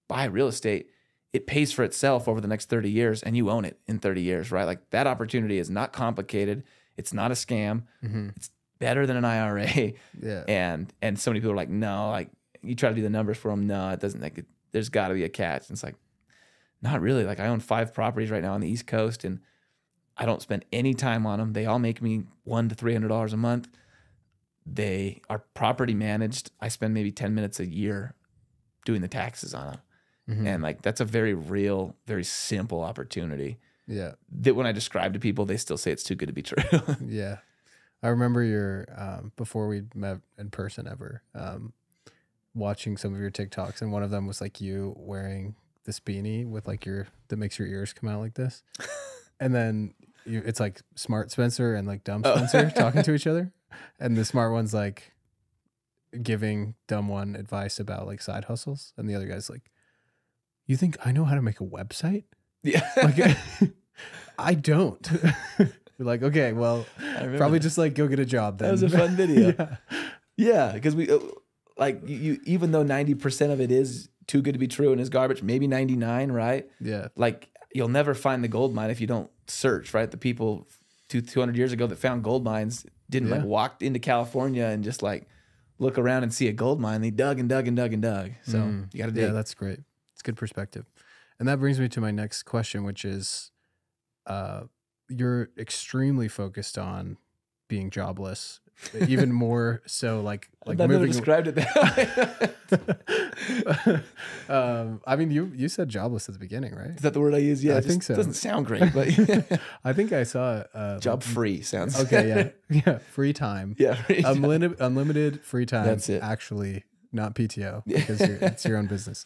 buy real estate. It pays for itself over the next 30 years and you own it in 30 years, right? Like that opportunity is not complicated. It's not a scam. Mm-hmm. It's better than an IRA. Yeah. And and so many people are like, no, like you try to do the numbers for them. No, it doesn't like it, there's got to be a catch. And it's like, not really. Like I own five properties right now on the East Coast and I don't spend any time on them. They all make me one to three hundred dollars a month. They are property managed. I spend maybe ten minutes a year doing the taxes on them, Mm-hmm. and like that's a very real, very simple opportunity Yeah. that when I describe to people, they still say it's too good to be true. Yeah. I remember your um, before we met in person ever, um, watching some of your TikToks, and one of them was like you wearing this beanie with like your that makes your ears come out like this, and then you, it's like smart Spencer and like dumb Oh. Spencer talking to each other, and the smart one's like giving dumb one advice about like side hustles, and the other guy's like, "You think I know how to make a website?" yeah, Like, I don't. You're like, okay, well, probably that. just like go get a job. Then That was a fun video. yeah. Yeah, because we uh, like you. Even though ninety percent of it is too good to be true and is garbage, maybe ninety nine, right? yeah, like you'll never find the gold mine if you don't search, right? The people two two hundred years ago that found gold mines didn't Yeah. like walk into California and just like look around and see a gold mine. They dug and dug and dug and dug. So Mm. you got to yeah, that's great. Good perspective, and that brings me to my next question, which is, uh, you're extremely focused on being jobless, even more so like like never moving. described it that way. um, I mean, you you said jobless at the beginning, right? Is that the word I use? Yeah, I think so. Doesn't sound great, but I think I saw uh, job free sounds Okay, yeah, yeah, free time. yeah. unlimited unlimited free time. That's it. Actually, not PTO because you're, it's your own business.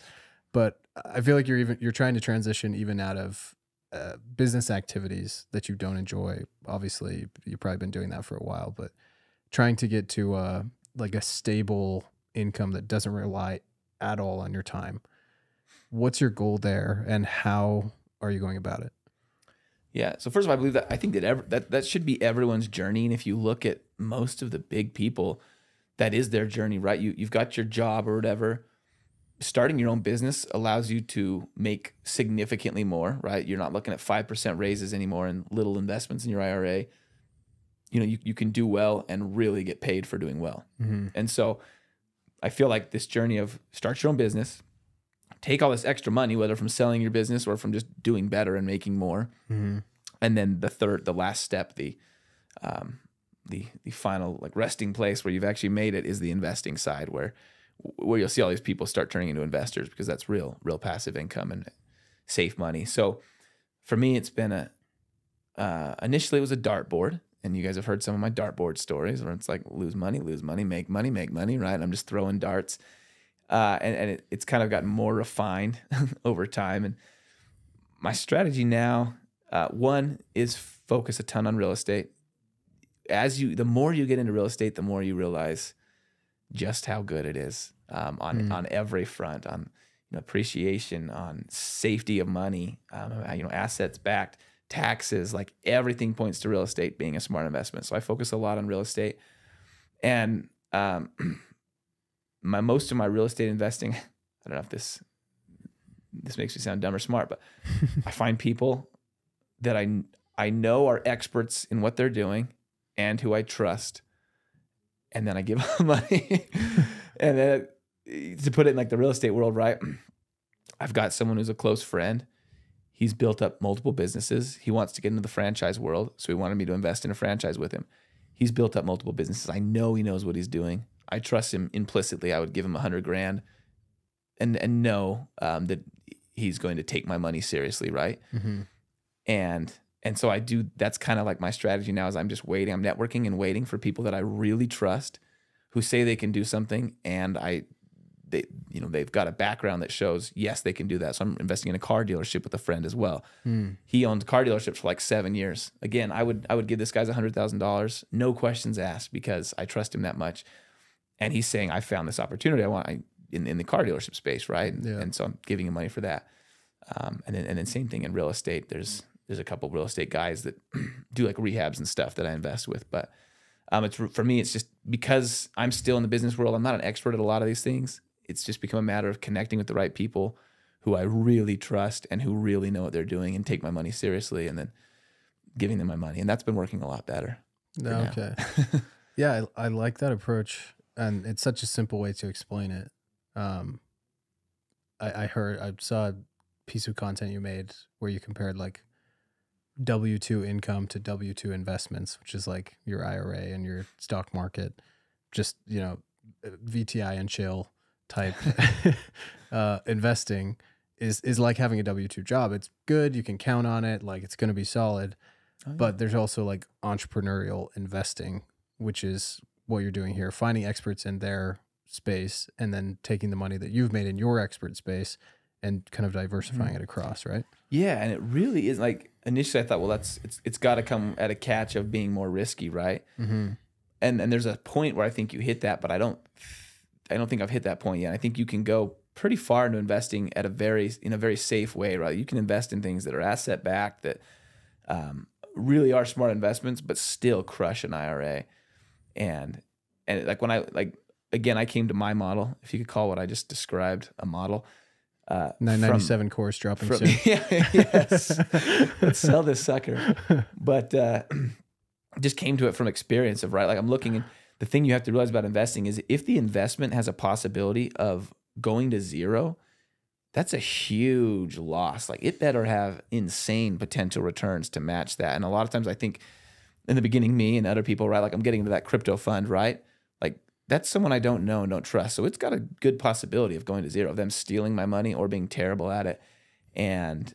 But I feel like you're even you're trying to transition even out of uh, business activities that you don't enjoy. Obviously, you've probably been doing that for a while, but trying to get to uh, like a stable income that doesn't rely at all on your time. What's your goal there, and how are you going about it? Yeah. So first of all, I believe that I think that ever, that that should be everyone's journey. And if you look at most of the big people, that is their journey, right? You you've got your job or whatever. Starting your own business allows you to make significantly more, right? You're not looking at five percent raises anymore and little investments in your IRA. You know, you, you can do well and really get paid for doing well. And so I feel like this journey of start your own business, take all this extra money, whether from selling your business or from just doing better and making more. And then the third, the last step, the um, the the final like resting place where you've actually made it is the investing side where where you'll see all these people start turning into investors because that's real real passive income and safe money. So for me, it's been a uh, initially it was a dartboard, and you guys have heard some of my dartboard stories where it's like lose money, lose money, make money, make money, right? I'm just throwing darts, uh, and and it, it's kind of gotten more refined over time. And my strategy now, uh, one is focus a ton on real estate. As you, the more you get into real estate, the more you realize just how good it is um, on on every front, on you know, appreciation, on safety of money, um, you know, assets backed, taxes, like everything points to real estate being a smart investment. So I focus a lot on real estate, and um, my most of my real estate investing. I don't know if this this makes me sound dumb or smart, but I find people that I I know are experts in what they're doing and who I trust, and then I give them money. and then to put it in like the real estate world, right? I've got someone who's a close friend. He's built up multiple businesses. He wants to get into the franchise world, so he wanted me to invest in a franchise with him. He's built up multiple businesses. I know he knows what he's doing. I trust him implicitly. I would give him a hundred grand, and and know um, that he's going to take my money seriously, right? Mm-hmm. And and so I do. That's kind of like my strategy now. Is I'm just waiting. I'm networking and waiting for people that I really trust, who say they can do something, and I they you know they've got a background that shows yes they can do that so i'm investing in a car dealership with a friend as well Hmm. he owned car dealerships for like seven years again i would i would give this guy's a hundred thousand dollars no questions asked because i trust him that much and he's saying i found this opportunity i want I, in, in the car dealership space right Yeah. and so i'm giving him money for that um, and then and then same thing in real estate there's there's a couple real estate guys that do like rehabs and stuff that i invest with but um, it's for me it's just because i'm still in the business world i'm not an expert at a lot of these things it's just become a matter of connecting with the right people who I really trust and who really know what they're doing and take my money seriously and then giving them my money. And that's been working a lot better. No, okay. yeah, I, I like that approach, and it's such a simple way to explain it. Um, I, I heard, I saw a piece of content you made where you compared like W two income to W two investments, which is like your IRA and your stock market, just you know, VTI and chill type uh, investing is is like having a W two job. It's good, you can count on it, like it's going to be solid. Oh, but there's also like entrepreneurial investing which is what you're doing here finding experts in their space and then taking the money that you've made in your expert space and kind of diversifying it across right yeah, and it really is like initially I thought, well, that's it's it's got to come at a catch of being more risky, right? mm-hmm. And and there's a point where I think you hit that, but I don't I don't think I've hit that point yet. I think you can go pretty far into investing at a very in a very safe way, right? You can invest in things that are asset backed that um, really are smart investments, but still crush an IRA. And and like when I like again, I came to my model, if you could call what I just described a model. Uh, from- 997 course dropping from, soon yeah, yes. Let's sell this sucker. But uh, just came to it from experience of right. Like I'm looking, and the thing you have to realize about investing is if the investment has a possibility of going to zero, that's a huge loss. Like it better have insane potential returns to match that. And a lot of times, I think in the beginning, me and other people, right? Like I'm getting into that crypto fund, right? That's someone I don't know and don't trust. So it's got a good possibility of going to zero, of them stealing my money or being terrible at it. And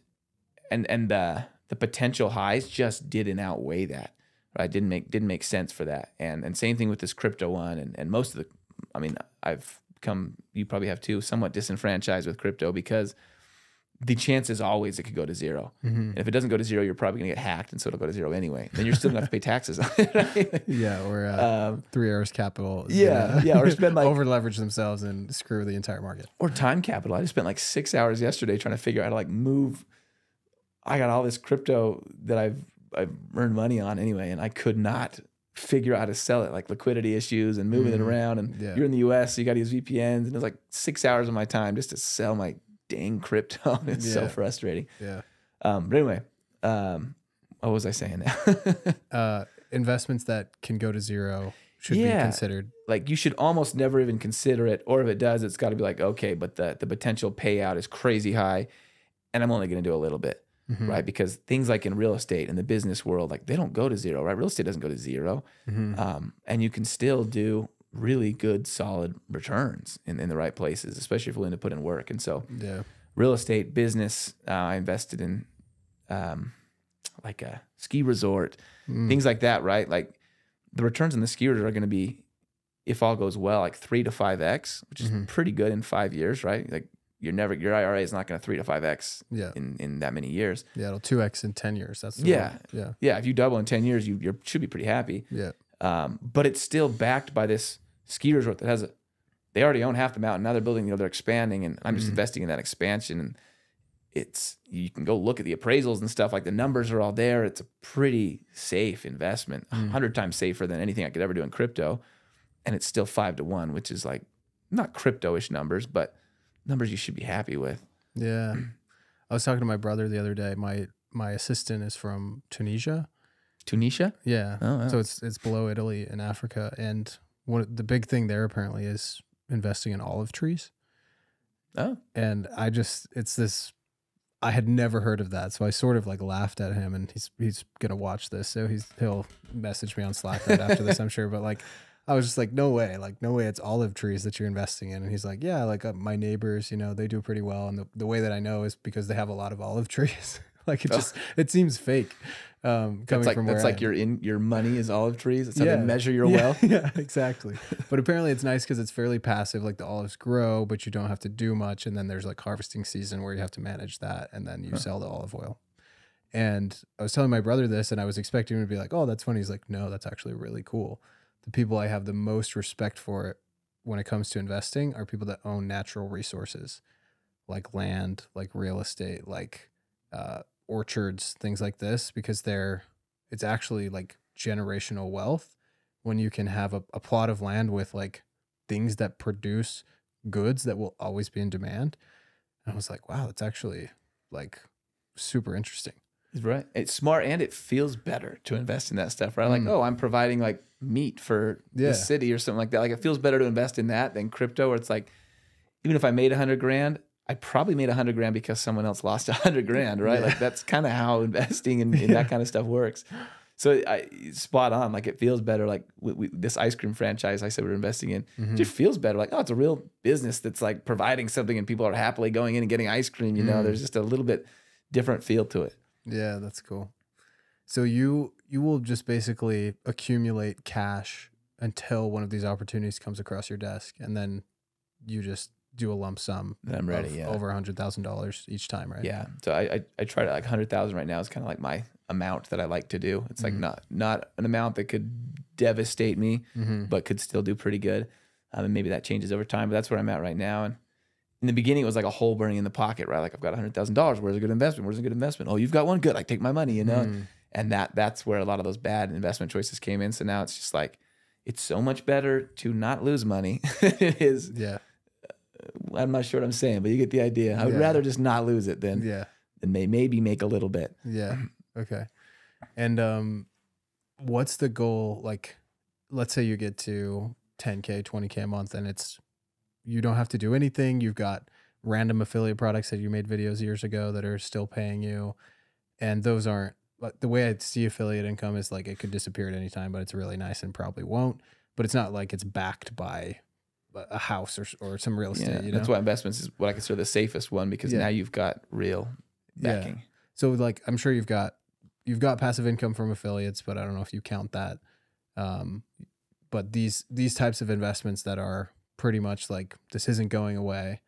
and and the the potential highs just didn't outweigh that. Right. Didn't make didn't make sense for that. And and same thing with this crypto one and, and most of the I mean, I've come you probably have too, somewhat disenfranchised with crypto because the chance is always it could go to 0 Mhm. And if it doesn't go to zero, you're probably gonna get hacked and so it'll go to zero anyway. Then you're still gonna have to pay taxes on it. Right? yeah or uh, Um, Three Arrows Capital yeah, yeah, or spend like over leverage themselves and screw the entire market or time capital. I just spent like six hours yesterday trying to figure out how to like move. I got all this crypto that I've I've earned money on anyway, and I could not figure out how to sell it. Like liquidity issues and moving it Mhm. around. And Yeah. you're in the U.S., so you got to use VPNs, and it was like six hours of my time just to sell my dang crypto. it's so frustrating. yeah Um, but anyway, um, what was I saying now? uh, investments that can go to zero should be considered like you should almost never even consider it or if it does it's got to be like okay but the the potential payout is crazy high and i'm only going to do a little bit Mhm. right because things like in real estate in the business world like they don't go to zero right real estate doesn't go to 0 Mhm. um, and you can still do really good solid returns in, in the right places especially if you're willing to put in work and so yeah real estate business uh, i invested in um, like a ski resort Mm. things like that, right? Like the returns on the ski resort are going to be, if all goes well, like three to five x, which is Mhm. pretty good in five years, right? Like you're never your IRA is not going to three to five x yeah in in that many years. yeah it'll 2x in 10 years that's the Yeah. one. yeah Yeah, if you double in ten years, you you should be pretty happy. yeah Um, but it's still backed by this ski resort that has a. They already own half the mountain. Now they're building. You know, they're expanding, and I'm just Mhm. investing in that expansion. And it's you can go look at the appraisals and stuff. Like the numbers are all there. It's a pretty safe investment, a Mm. hundred times safer than anything I could ever do in crypto. And it's still five to one, which is like not crypto-ish numbers, but numbers you should be happy with. Yeah. I was talking to my brother the other day. My my assistant is from Tunisia. Tunisia. Yeah. Oh, wow. So it's it's below Italy in Africa and one the big thing there apparently is investing in olive trees. Oh, And I just it's this I had never heard of that, so I sort of like laughed at him, and he's he's gonna watch this, so he's he'll message me on Slack right after this, I'm sure. But like, I was just like, no way, like no way, it's olive trees that you're investing in. And he's like, yeah, like uh, my neighbors, you know, they do pretty well, and the, the way that I know is because they have a lot of olive trees. like it just it seems fake. Um, coming That's like from where that's like your in your money is olive trees. That's how Yeah. they measure your yeah, wealth. Yeah, exactly. but apparently it's nice because it's fairly passive. Like the olives grow, but you don't have to do much. And then there's like harvesting season where you have to manage that, and then you Huh. sell the olive oil. And I was telling my brother this, and I was expecting him to be like, "Oh, that's funny." He's like, "No, that's actually really cool." The people I have the most respect for when it comes to investing are people that own natural resources, like land, like real estate, like uh, orchards, things like this, because they're it's actually like generational wealth when you can have a, a plot of land with like things that produce goods that will always be in demand. And I was like, wow, that's actually like super interesting. Right. It's smart and it feels better to invest in that stuff, right? Like, Mm. oh, I'm providing like meat for Yeah. the city or something like that. Like it feels better to invest in that than crypto where it's like, even if I made a hundred grand, I probably made a hundred grand because someone else lost a hundred grand, right? Yeah. Like that's kind of how investing in, in Yeah. that kind of stuff works. So I spot on. Like it feels better. Like we, we, this ice cream franchise I said we are investing in, Mhm. it just feels better. Like oh, it's a real business that's like providing something, and people are happily going in and getting ice cream. You know, Mm. there's just a little bit different feel to it. Yeah, that's cool. So you you will just basically accumulate cash until one of these opportunities comes across your desk, and then you just do a lump sum I'm ready. Yeah. over a hundred thousand dollars each time, right? Yeah. So I I, I try to like hundred thousand right now is kind of like my amount that I like to do. It's like Mhm. not not an amount that could devastate me, Mm-hmm. but could still do pretty good. Um, and maybe that changes over time, but that's where I'm at right now. And in the beginning, it was like a hole burning in the pocket, right? Like I've got a hundred thousand dollars. Where's a good investment? Where's a good investment? Oh, you've got one. Good. I take my money. You know. Mm. And that that's where a lot of those bad investment choices came in. So now it's just like it's so much better to not lose money it is. Yeah. I'm not sure what I'm saying, but you get the idea. I would Yeah. rather just not lose it than Yeah. than may, maybe make a little bit. Yeah. Okay. And um what's the goal like let's say you get to 10k, 20k a month and it's you don't have to do anything. You've got random affiliate products that you made videos years ago that are still paying you and those aren't like the way I see affiliate income is like it could disappear at any time, but it's really nice and probably won't. But it's not like it's backed by a- house or or some real estate, Yeah, you know. that's why investments is what I consider the safest one because Yeah. now you've got real backing. Yeah. So like I'm sure you've got you've got passive income from affiliates, but I don't know if you count that. Um, but these these types of investments that are pretty much like this isn't going away,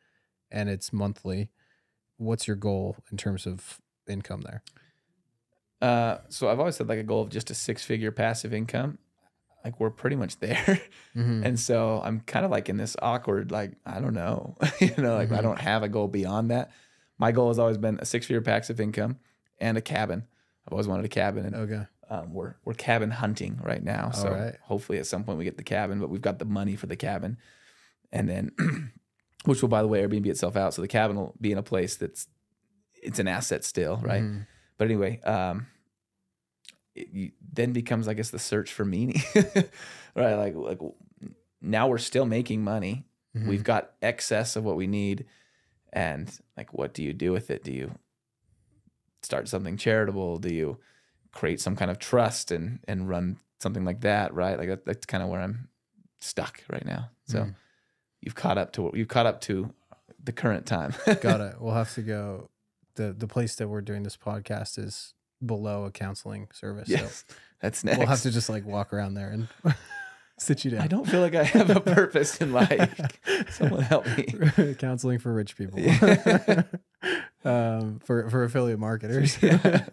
and it's monthly. What's your goal in terms of income there? Uh, so I've always had like a goal of just a six figure passive income. Like we're pretty much there. Mm-hmm. And so I'm kind of like in this awkward, like, I don't know, you know, like I Mhm. don't have a goal beyond that. My goal has always been a six figure passive income and a cabin. I've always wanted a cabin and Okay. um, we're, we're cabin hunting right now. So Alright. hopefully at some point we get the cabin, but we've got the money for the cabin. And then, which will, by the way, Airbnb itself out. So the cabin will be in a place that's, it's an asset still, right? Mhm. But anyway, um, it then becomes, I guess, the search for meaning, right? Like, like now we're still making money. Mhm. We've got excess of what we need, and like, what do you do with it? Do you start something charitable? Do you create some kind of trust and and run something like that? Right? Like that, that's kind of where I'm stuck right now. So Mhm. you've caught up to you've caught up to the current time. got it. We'll have to go. the The place that we're doing this podcast is below a counseling service. yes, that's So next. we'll have to just like walk around there and sit you down. I don't feel like I have a purpose in life. Someone help me. counseling for rich people Yeah. um for for affiliate marketers Yeah.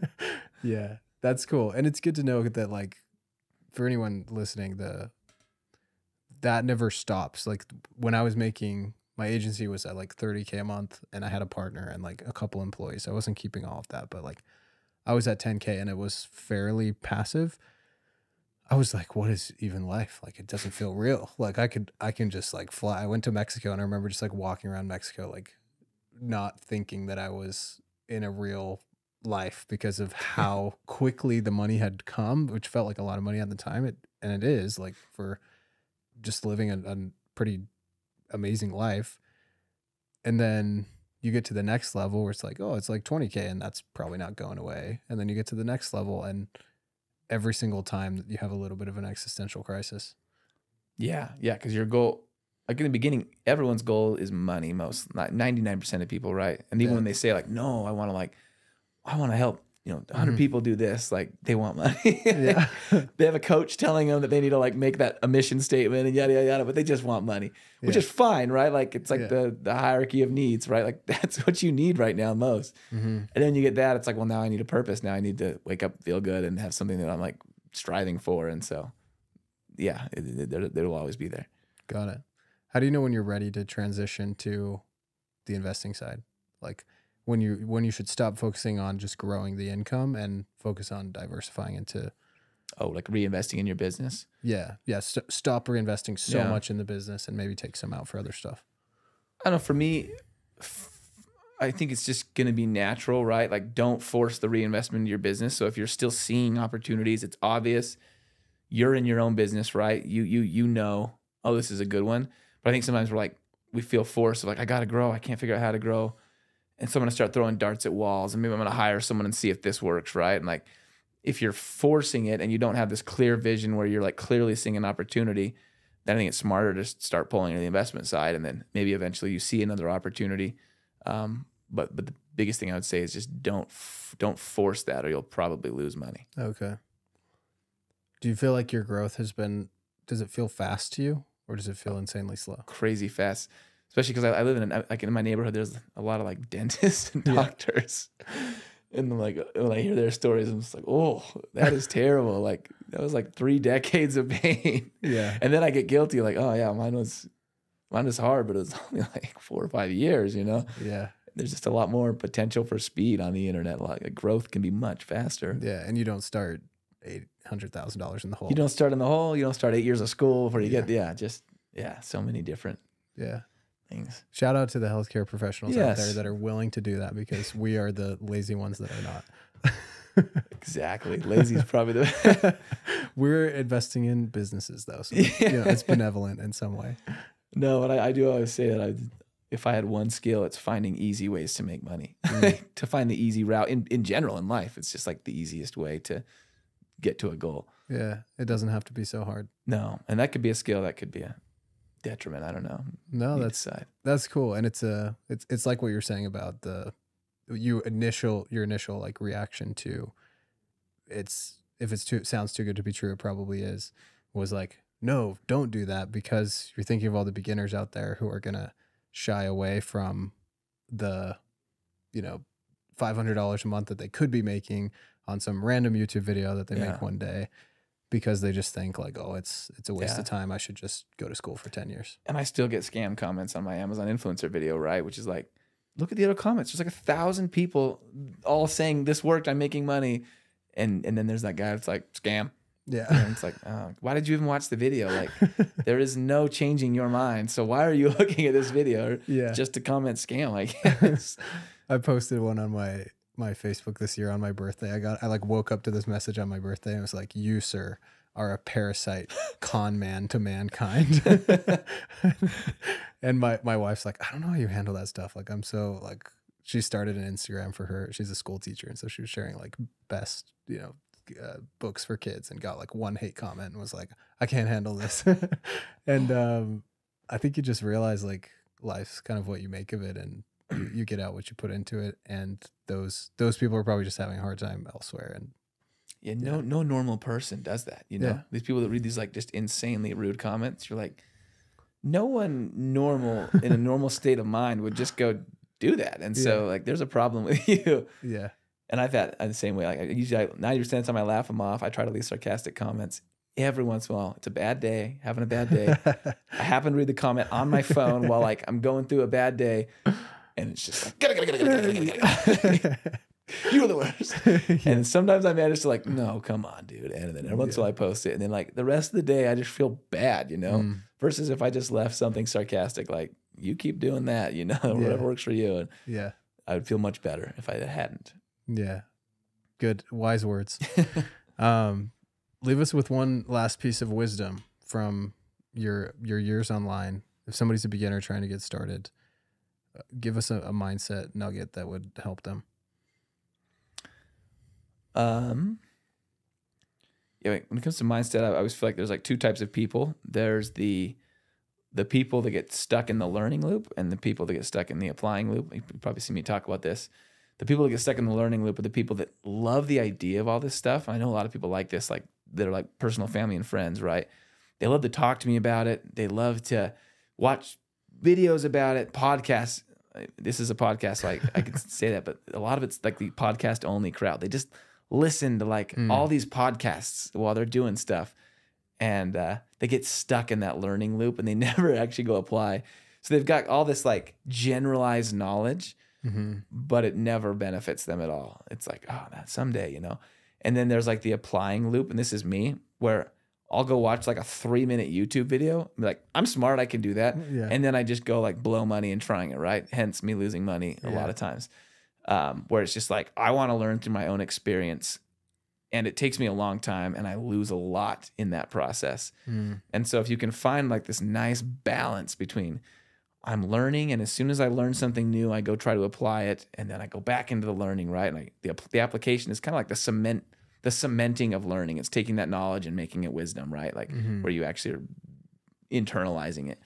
yeah that's cool and it's good to know that like for anyone listening the that never stops like when i was making my agency was at like 30k a month and i had a partner and like a couple employees i wasn't keeping all of that but like i was at 10k and it was fairly passive I was like, what is even life? Like, it doesn't feel real. Like, I could, I can just like fly. I went to Mexico and I remember just like walking around Mexico, like not thinking that I was in a real life because of how quickly the money had come, which felt like a lot of money at the time. It, and it is like for just living a, a pretty amazing life. And then you get to the next level where it's like, oh, it's like 20K and that's probably not going away. And then you get to the next level and every single time you have a little bit of an existential crisis. Yeah, yeah, because your goal, like in the beginning, everyone's goal is money. Most, ninety nine percent of people, right? And even Yeah. when they say like, "No, I want to like, I want to help," you know, 100 Mhm. people do this, like they want money. Yeah. they have a coach telling them that they need to like make that a mission statement and yada yada yada, but they just want money, which Yeah. is fine, right? Like it's like Yeah. the the hierarchy of needs, right? Like that's what you need right now most. Mhm. And then you get that, it's like, well, now I need a purpose. Now I need to wake up, feel good, and have something that I'm like striving for. And so, yeah, it, it, there- it'll always be there. Got it. How do you know when you're ready to transition to the investing side? Like when you when you should stop focusing on just growing the income and focus on diversifying into Oh, like reinvesting in your business. yeah yeah st- stop reinvesting so Yeah. much in the business and maybe take some out for other stuff. I don't know. For me, f- I think it's just going to be natural, right? Like, don't force the reinvestment into your business. So if you're still seeing opportunities, it's obvious. You're in your own business, right? You you you know, oh, this is a good one. But I think sometimes we're like, we feel forced like, I got to grow. I can't figure out how to grow. And so I'm going to start throwing darts at walls, and maybe I'm going to hire someone and see if this works, right? And like, if you're forcing it and you don't have this clear vision where you're like clearly seeing an opportunity, then I think it's smarter to start pulling to the investment side, and then maybe eventually you see another opportunity. Um, but but the biggest thing I would say is just don't don't force that, or you'll probably lose money. Okay. Do you feel like your growth has been? Does it feel fast to you, or does it feel insanely slow? Crazy fast, especially because I, I live in an, like in my neighborhood. There's a lot of like dentists and Yeah. doctors, and I'm like when I hear their stories, I'm just like, oh, that is terrible. Like that was like three decades of pain. Yeah. And then I get guilty, like, oh yeah, mine was mine was hard, but it was only like four or five years, you know. Yeah. There's just a lot more potential for speed on the internet. Like, growth can be much faster. Yeah. And you don't start eight hundred thousand dollars in the hole. You don't start in the hole. You don't start eight years of school before you get yeah, just yeah, so many different yeah. Things. Shout out to the healthcare professionals out there that are willing to do that because we are the lazy ones that are not. Exactly. Lazy is probably the We're investing in businesses though, so you know, it's benevolent in some way. no. But I, I do always say that I, if I had one skill, it's finding easy ways to make money. Mm. to find the easy route in in general in life, it's just like the easiest way to get to a goal. Yeah, it doesn't have to be so hard. No, and that could be a skill. That could be a detriment. I don't know. No, You that's decide. that's cool, and it's a it's it's like what you're saying about the you initial your initial like reaction to it's if it's too sounds too good to be true, it probably is. Was like no, don't do that because you're thinking of all the beginners out there who are gonna shy away from the you know five hundred dollars a month that they could be making on some random YouTube video that they Yeah. make one day because they just think like oh it's it's a waste Yeah. of time I should just go to school for ten years. and I still get scam comments on my Amazon influencer video, right? Which is like, look at the other comments. There's like a thousand people all saying this worked. I'm making money, and and then there's that guy that's like scam. Yeah. And it's like, oh, why did you even watch the video? Like, there is no changing your mind. So why are you looking at this video yeah. just to comment scam? Like, I posted one on my my Facebook this year on my birthday. I got I like woke up to this message on my birthday and it was like, "You sir are a parasite con man to mankind." and my my wife's like, "I don't know how you handle that stuff. Like I'm so like she started an Instagram for her. She's a school teacher and so she was sharing like best, you know, uh, books for kids and got like one hate comment and was like, "I can't handle this." and um I think you just realize like life's kind of what you make of it and you, get out what you put into it and those those people are probably just having a hard time elsewhere and yeah, no, no normal person does that. You know, Yeah. these people that read these like just insanely rude comments. You're like, no one normal in a normal state of mind would just go do that. And so like, there's a problem with you. yeah And I've had I'm the same way. Like I usually ninety percent of the time I laugh them off. I try to leave sarcastic comments. Every once in a while, it's a bad day, having a bad day. I happen to read the comment on my phone while like I'm going through a bad day, and it's just like, get it, get it, get it, get it, get it. you are the worst. yeah. And sometimes I manage to like, no, come on, dude. And then every once in yeah. I post it. And then like the rest of the day, I just feel bad, you know? Mm. Versus if I just left something sarcastic, like, you keep doing that, you know, yeah. whatever works for you. And yeah. I would feel much better if I hadn't. Yeah. Good. Wise words. um, leave us with one last piece of wisdom from your your years online. If somebody's a beginner trying to get started, give us a, a mindset nugget that would help them. Um, yeah, when it comes to mindset, I always feel like there's like two types of people. There's the the people that get stuck in the learning loop, and the people that get stuck in the applying loop. You probably see me talk about this. The people that get stuck in the learning loop are the people that love the idea of all this stuff. I know a lot of people like this, like that are like personal family and friends, right? They love to talk to me about it. They love to watch videos about it, podcasts. This is a podcast, so I, I can say that, but a lot of it's like the podcast only crowd. They just listen to like Mm. all these podcasts while they're doing stuff and uh, they get stuck in that learning loop and they never actually go apply so they've got all this like generalized knowledge Mm-hmm. but it never benefits them at all it's like oh that someday you know and then there's like the applying loop and this is me where i'll go watch like a three minute youtube video be like i'm smart i can do that Yeah. and then i just go like blow money and trying it right hence me losing money a Yeah. lot of times um, where it's just like I want to learn through my own experience, and it takes me a long time, and I lose a lot in that process. Mm. And so if you can find like this nice balance between I'm learning, and as soon as I learn something new, I go try to apply it, and then I go back into the learning, right? And I, the the application is kind of like the cement, the cementing of learning. It's taking that knowledge and making it wisdom, right? Like Mhm. where you actually are internalizing it.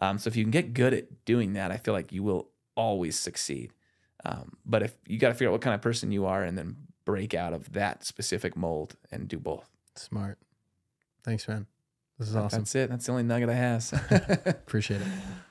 Um, so if you can get good at doing that, I feel like you will always succeed. Um, but if you got to figure out what kind of person you are, and then break out of that specific mold and do both. Smart. Thanks, man. This is awesome. That's it. That's the only nugget I have. So. Appreciate it.